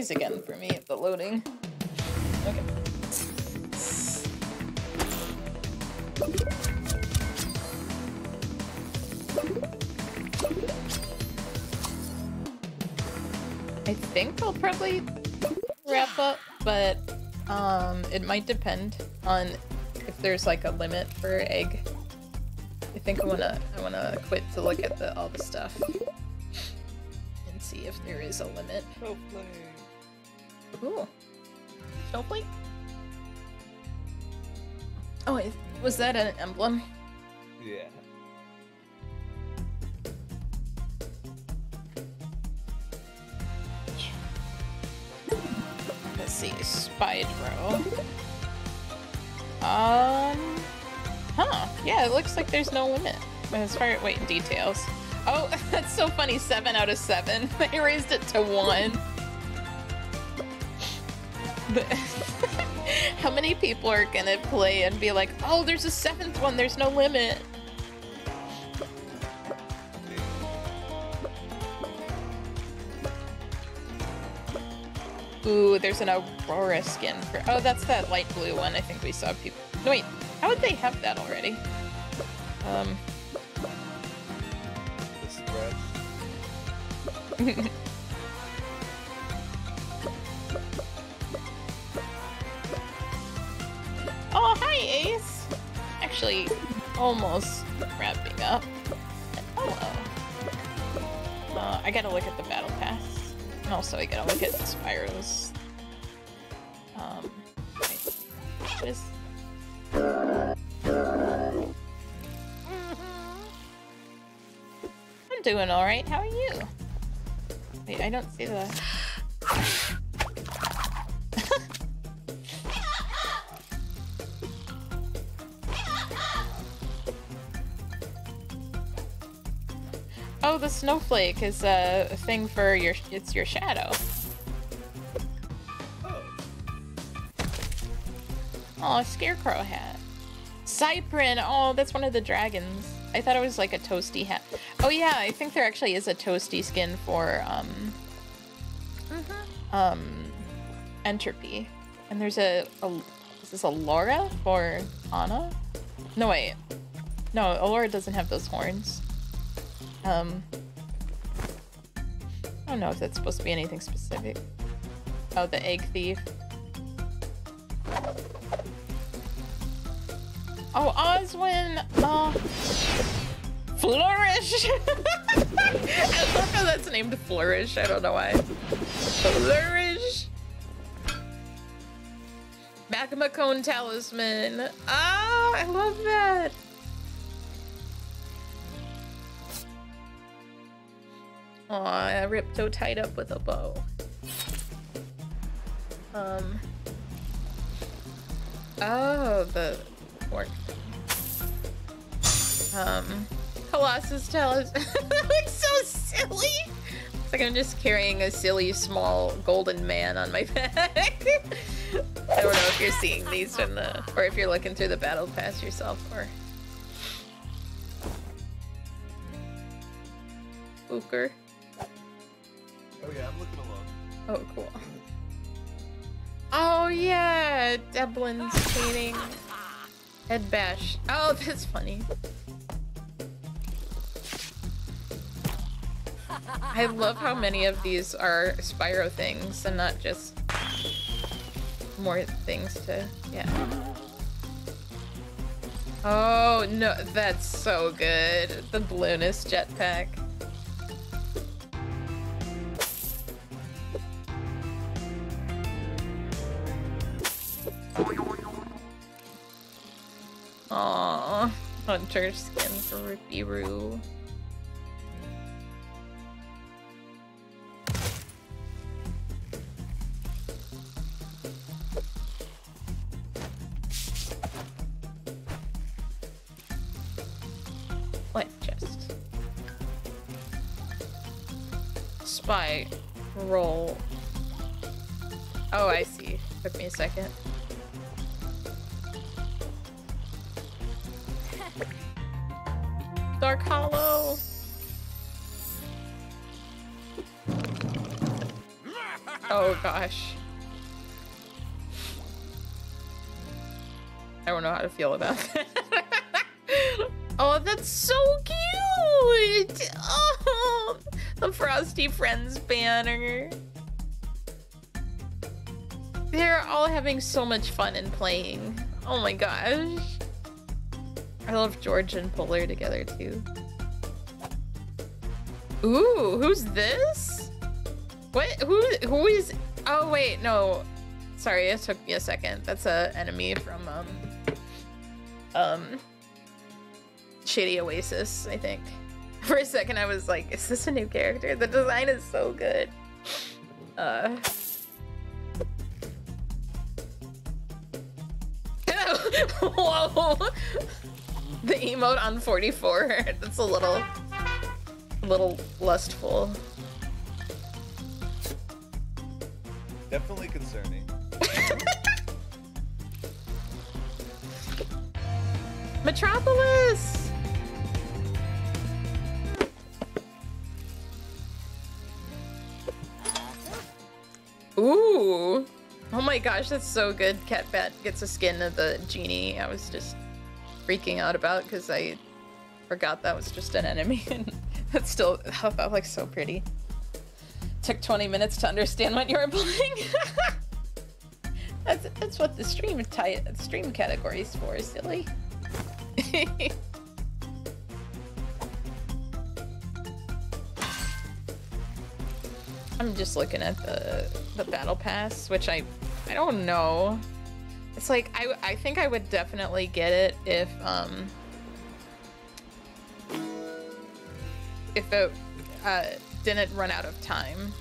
B: Noise again for me at the loading. Okay. I think I'll probably wrap up, but um, it might depend on if there's like a limit for egg. I think I wanna I wanna quit to look at the all the stuff and see if there is a limit. Ooh, snowflake. Oh, wait, was that an emblem?
C: Yeah.
B: Let's see, Spydro. Um, huh? Yeah, it looks like there's no limit. As far wait details. Oh, that's so funny. Seven out of seven. They raised it to one. How many people are gonna play and be like, "Oh, there's a seventh one. There's no limit." Ooh, there's an Aurora skin for. Oh, that's that light blue one. I think we saw people. No, wait. How would they have that already? Um. Actually, almost wrapping up. Hello. Uh, I gotta look at the battle pass. And also, I gotta look at Spyro's. Um. What is... I'm doing alright. How are you? Wait, I don't see the... snowflake is a thing for your. It's your shadow. Oh, a scarecrow hat. Cyprin. Oh, that's one of the dragons. I thought it was like a toasty hat. Oh yeah, I think there actually is a toasty skin for um. Um, N. Tropy, and there's a, a is this a Laura for Anna? No wait, no, Laura doesn't have those horns. Um, I don't know if that's supposed to be anything specific. Oh, the egg thief. Oh, Oswin! Oh. Flourish! I love how that's named Flourish. I don't know why. Flourish! Magma Cone Talisman. Oh, I love that! Aw, Ripto tied up with a bow. Um. Oh, the fork. Um, Colossus Talus. that looks so silly. It's like I'm just carrying a silly small golden man on my back. I don't know if you're seeing these from the, or if you're looking through the battle pass yourself, or. Booker.
C: Oh yeah, I'm looking along.
B: Oh, cool. Oh yeah, Deblin's painting head bash. Oh, that's funny. I love how many of these are Spyro things and not just more things to, yeah. Oh, no, that's so good. The balloonist jetpack. Hunter skin for Ripper Roo. What chest? Spy roll. Oh, I see. Took me a second. Feel about that. oh, that's so cute! Oh, the Frosty Friends banner. They're all having so much fun and playing. Oh my gosh. I love George and Polar together too. Ooh, who's this? What? Who? Who is? Oh wait, no. Sorry, it took me a second. That's a enemy from um um Shady Oasis, I think. For a second, I was like, "Is this a new character?" The design is so good. Uh. Whoa. the emote on 44. That's a little, a little lustful.
C: Definitely concerning.
B: Metropolis! Ooh! Oh my gosh, that's so good. Cat Bat gets a skin of the genie. I was just freaking out about because I forgot that was just an enemy. and that's still, oh, that looks so pretty. Took 20 minutes to understand what you were playing. that's, that's what the stream, stream category is for, silly. I'm just looking at the the battle pass, which I I don't know. It's like I I think I would definitely get it if um if it uh, didn't run out of time.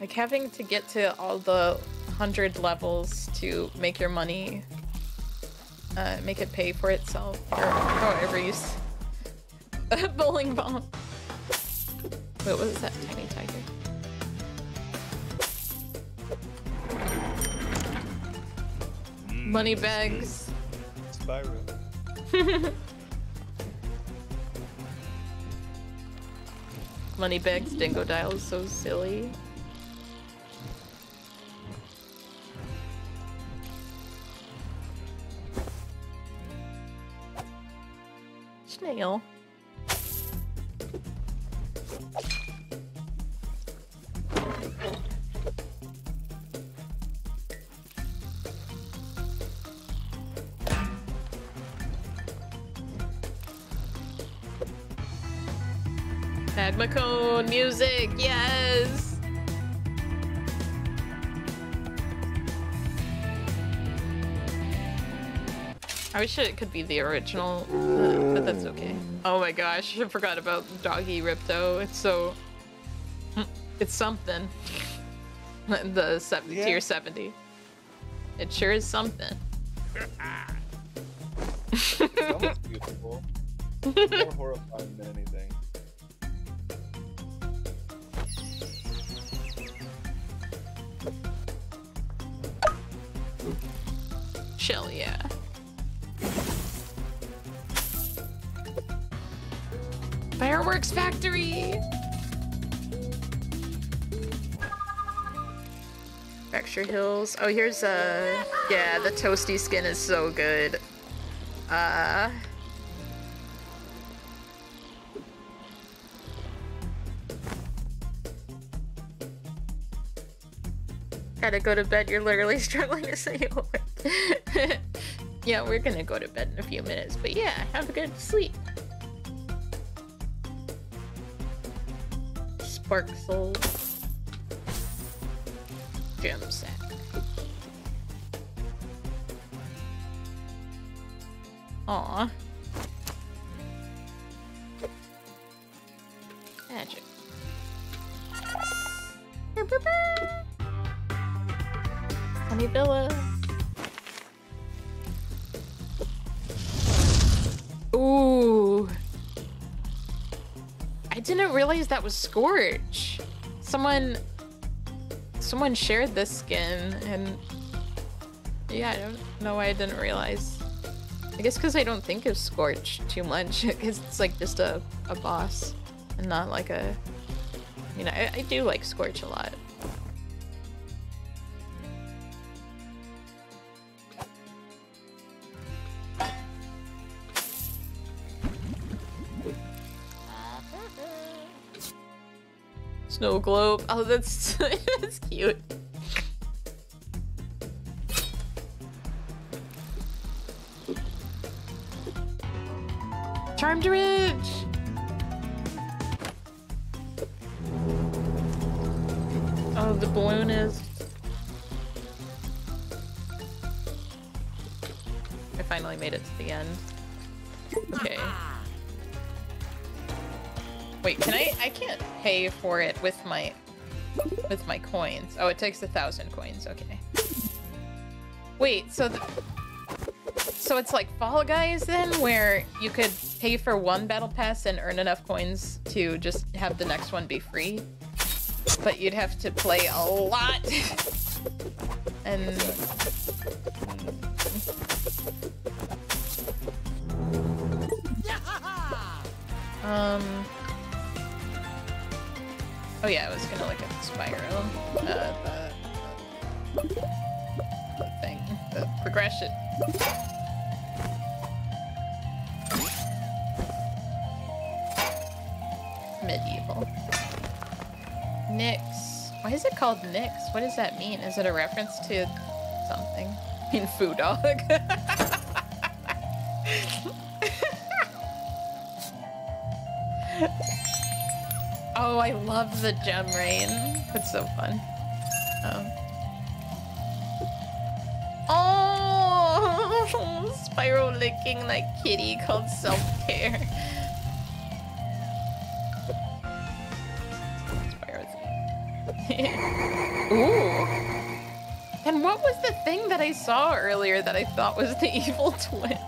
B: Like having to get to all the hundred levels to make your money uh, make it pay for itself, or however you s- bowling ball. Wait, what was that tiny tiger? Money bags.
C: Spyro.
B: Money bags, Dingodile's, so silly. Snail. Magma cone music, yes. I wish it could be the original, uh, but that's okay. Oh my gosh, I forgot about Doggy Ripto. It's so, it's something. the se-
C: Yeah.
B: tier 70. It sure is something.
C: It's almost beautiful. More horrifying than anything.
B: Fireworks Factory! Fracture Hills. Oh, here's uh yeah, the toasty skin is so good. Uh Gotta go to bed. You're literally struggling to say a word. yeah, we're gonna go to bed in a few minutes, but yeah, have a good sleep. Spark Soul. Gem sack. Aw. Was Scorch. Someone someone shared this skin and yeah, I don't know why I didn't realize. I guess because I don't think of Scorch too much because it's like just a, a boss and not like a you know, I, I do like Scorch a lot. Snow globe. Oh, that's that's cute. Charmed Ridge. Oh, the balloon is. I finally made it to the end. Okay. Wait, can I? I can't pay for it with my with my coins. Oh, it takes a thousand coins. Okay. Wait, so so it's like Fall Guys then, where you could pay for one battle pass and earn enough coins to just have the next one be free. But you'd have to play a lot. and um Oh yeah, I was gonna look at the spiral. Uh, the, the thing, the progression. Medieval. Nyx. Why is it called Nyx? What does that mean? Is it a reference to something? I mean, oh, I love the gem rain. It's so fun. Um. Oh, Spyro licking like kitty called self care. Ooh. And what was the thing that I saw earlier that I thought was the evil twins?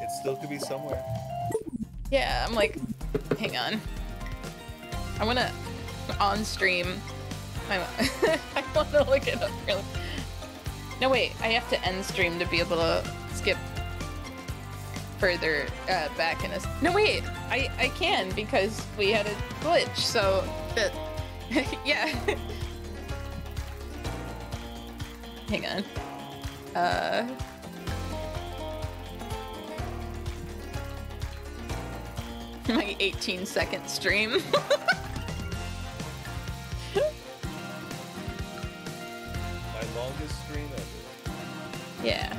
C: It still could be somewhere.
B: Yeah, I'm like, hang on. I wanna on stream. I, I wanna look it up really. No wait, I have to end stream to be able to skip further uh, back in this. No wait, I I can because we had a glitch. So that yeah. Hang on. Uh. My 18 second stream.
C: My longest stream ever.
B: yeah.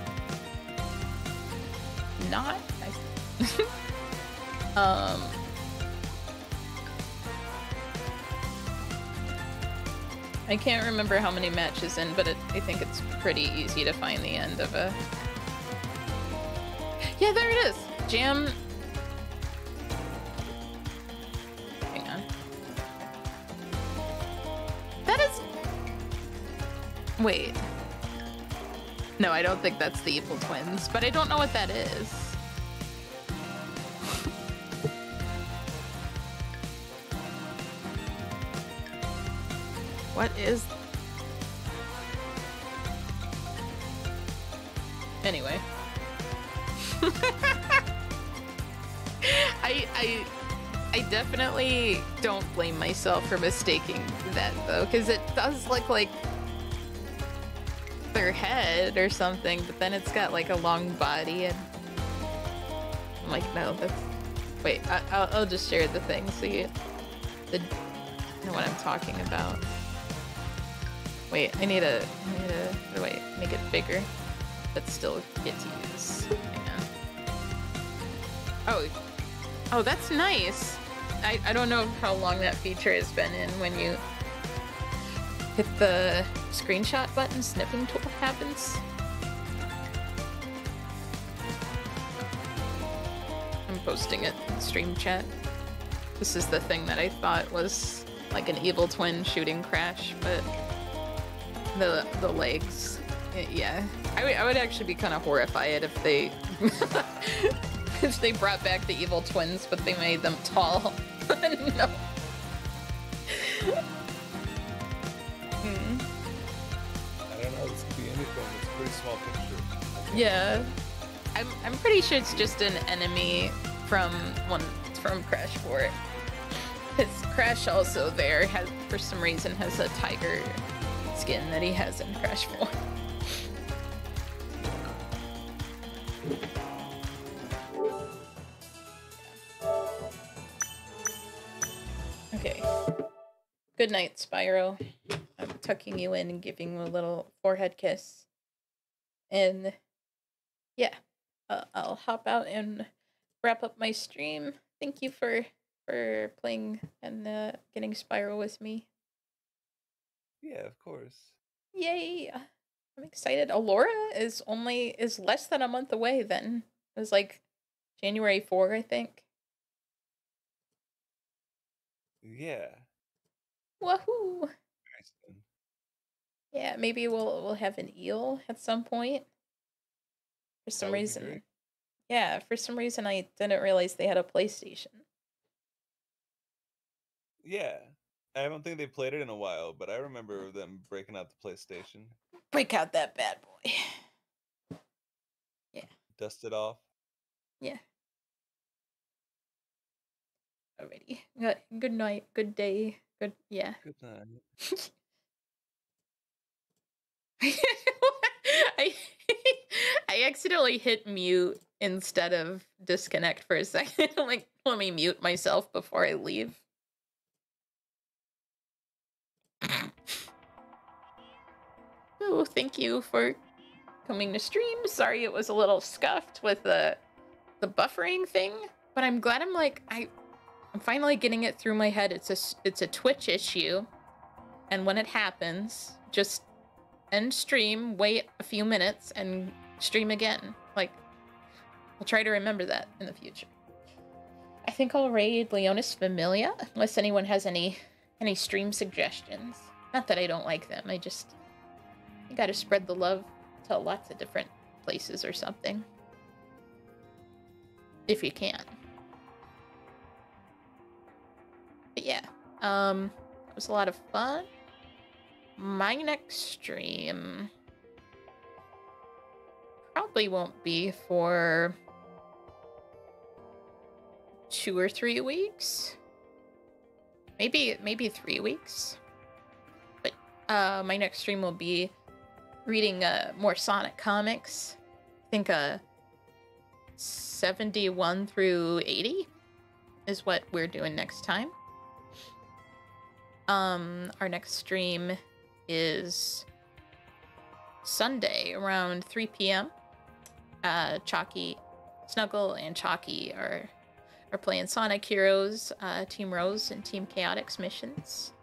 B: Not. I- um. I can't remember how many matches in, but it, I think it's pretty easy to find the end of a. Yeah, there it is. Jam. Wait. No, I don't think that's the evil twins, but I don't know what that is. what is Anyway. I I I definitely don't blame myself for mistaking that though, because it does look like head or something, but then it's got like a long body and I'm like, no, that's wait, I, I'll, I'll just share the thing so you the know what I'm talking about. Wait, I need a, I need a, do I make it bigger, but still get to use. Oh, oh, that's nice. I, I don't know how long that feature has been in when you hit the screenshot button, snipping tool happens. I'm posting it in stream chat. This is the thing that I thought was like an evil twin shooting crash, but the the legs, yeah. I would- I would actually be kind of horrified if they if they brought back the evil twins, but they made them tall. no.
C: Small picture.
B: Yeah. I'm I'm pretty sure it's just an enemy from one from Crash 4. His Crash also there has for some reason has a tiger skin that he has in Crash 4. Okay. Good night, Spyro. I'm tucking you in and giving you a little forehead kiss. And yeah, uh, I'll hop out and wrap up my stream. Thank you for for playing and uh, getting Spyro with me.
C: Yeah, of course.
B: Yay! I'm excited. Elora is only is less than a month away. Then it was like January four, I think.
C: Yeah.
B: Woohoo! Yeah, maybe we'll we'll have an eel at some point. For some reason. Yeah, for some reason I didn't realize they had a PlayStation.
C: Yeah. I don't think they played it in a while, but I remember them breaking out the PlayStation,
B: Break out that bad boy. Yeah.
C: Dust it off. Yeah.
B: Alrighty. Good good night, good day, good yeah.
C: Good night.
B: I I accidentally hit mute instead of disconnect for a second. like, let me mute myself before I leave. oh, thank you for coming to stream. Sorry it was a little scuffed with the the buffering thing, but I'm glad I'm like I I'm finally getting it through my head. It's a it's a Twitch issue. And when it happens, just end stream, wait a few minutes, and stream again. Like, I'll try to remember that in the future. I think I'll raid Leonis Familia unless anyone has any any stream suggestions. Not that I don't like them. I just you got to spread the love to lots of different places or something. If you can. But yeah, um, it was a lot of fun. My next stream probably won't be for two or three weeks. Maybe maybe three weeks. But uh my next stream will be reading uh more Sonic comics. I think uh 71 through 80 is what we're doing next time. Um our next stream is Sunday around 3 p.m. Uh, Chalky, Snuggle, and Chalky are are playing Sonic Heroes, uh, Team Rose, and Team Chaotix missions.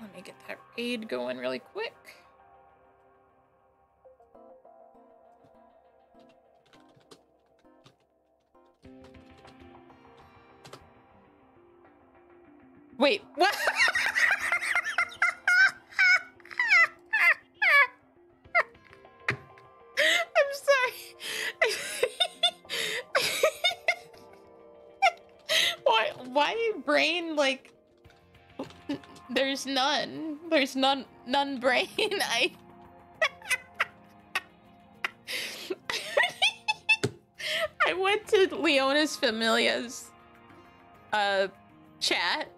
B: Let me get that raid going really quick. Wait, what? I'm sorry. why? Why brain like? There's none. There's none. None brain. I. I went to Leona's Familia's uh chat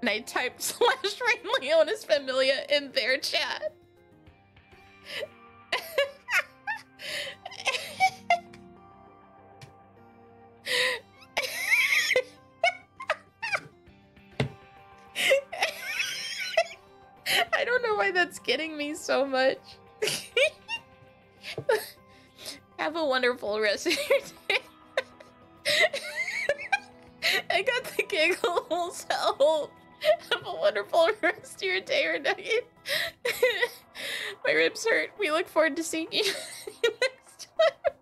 B: and I typed slash rain Leona's Familia in their chat. I don't know why that's getting me so much. Have a wonderful rest of your day. I got the giggles. Help. Have a wonderful rest of your day or night. My ribs hurt. We look forward to seeing you next time.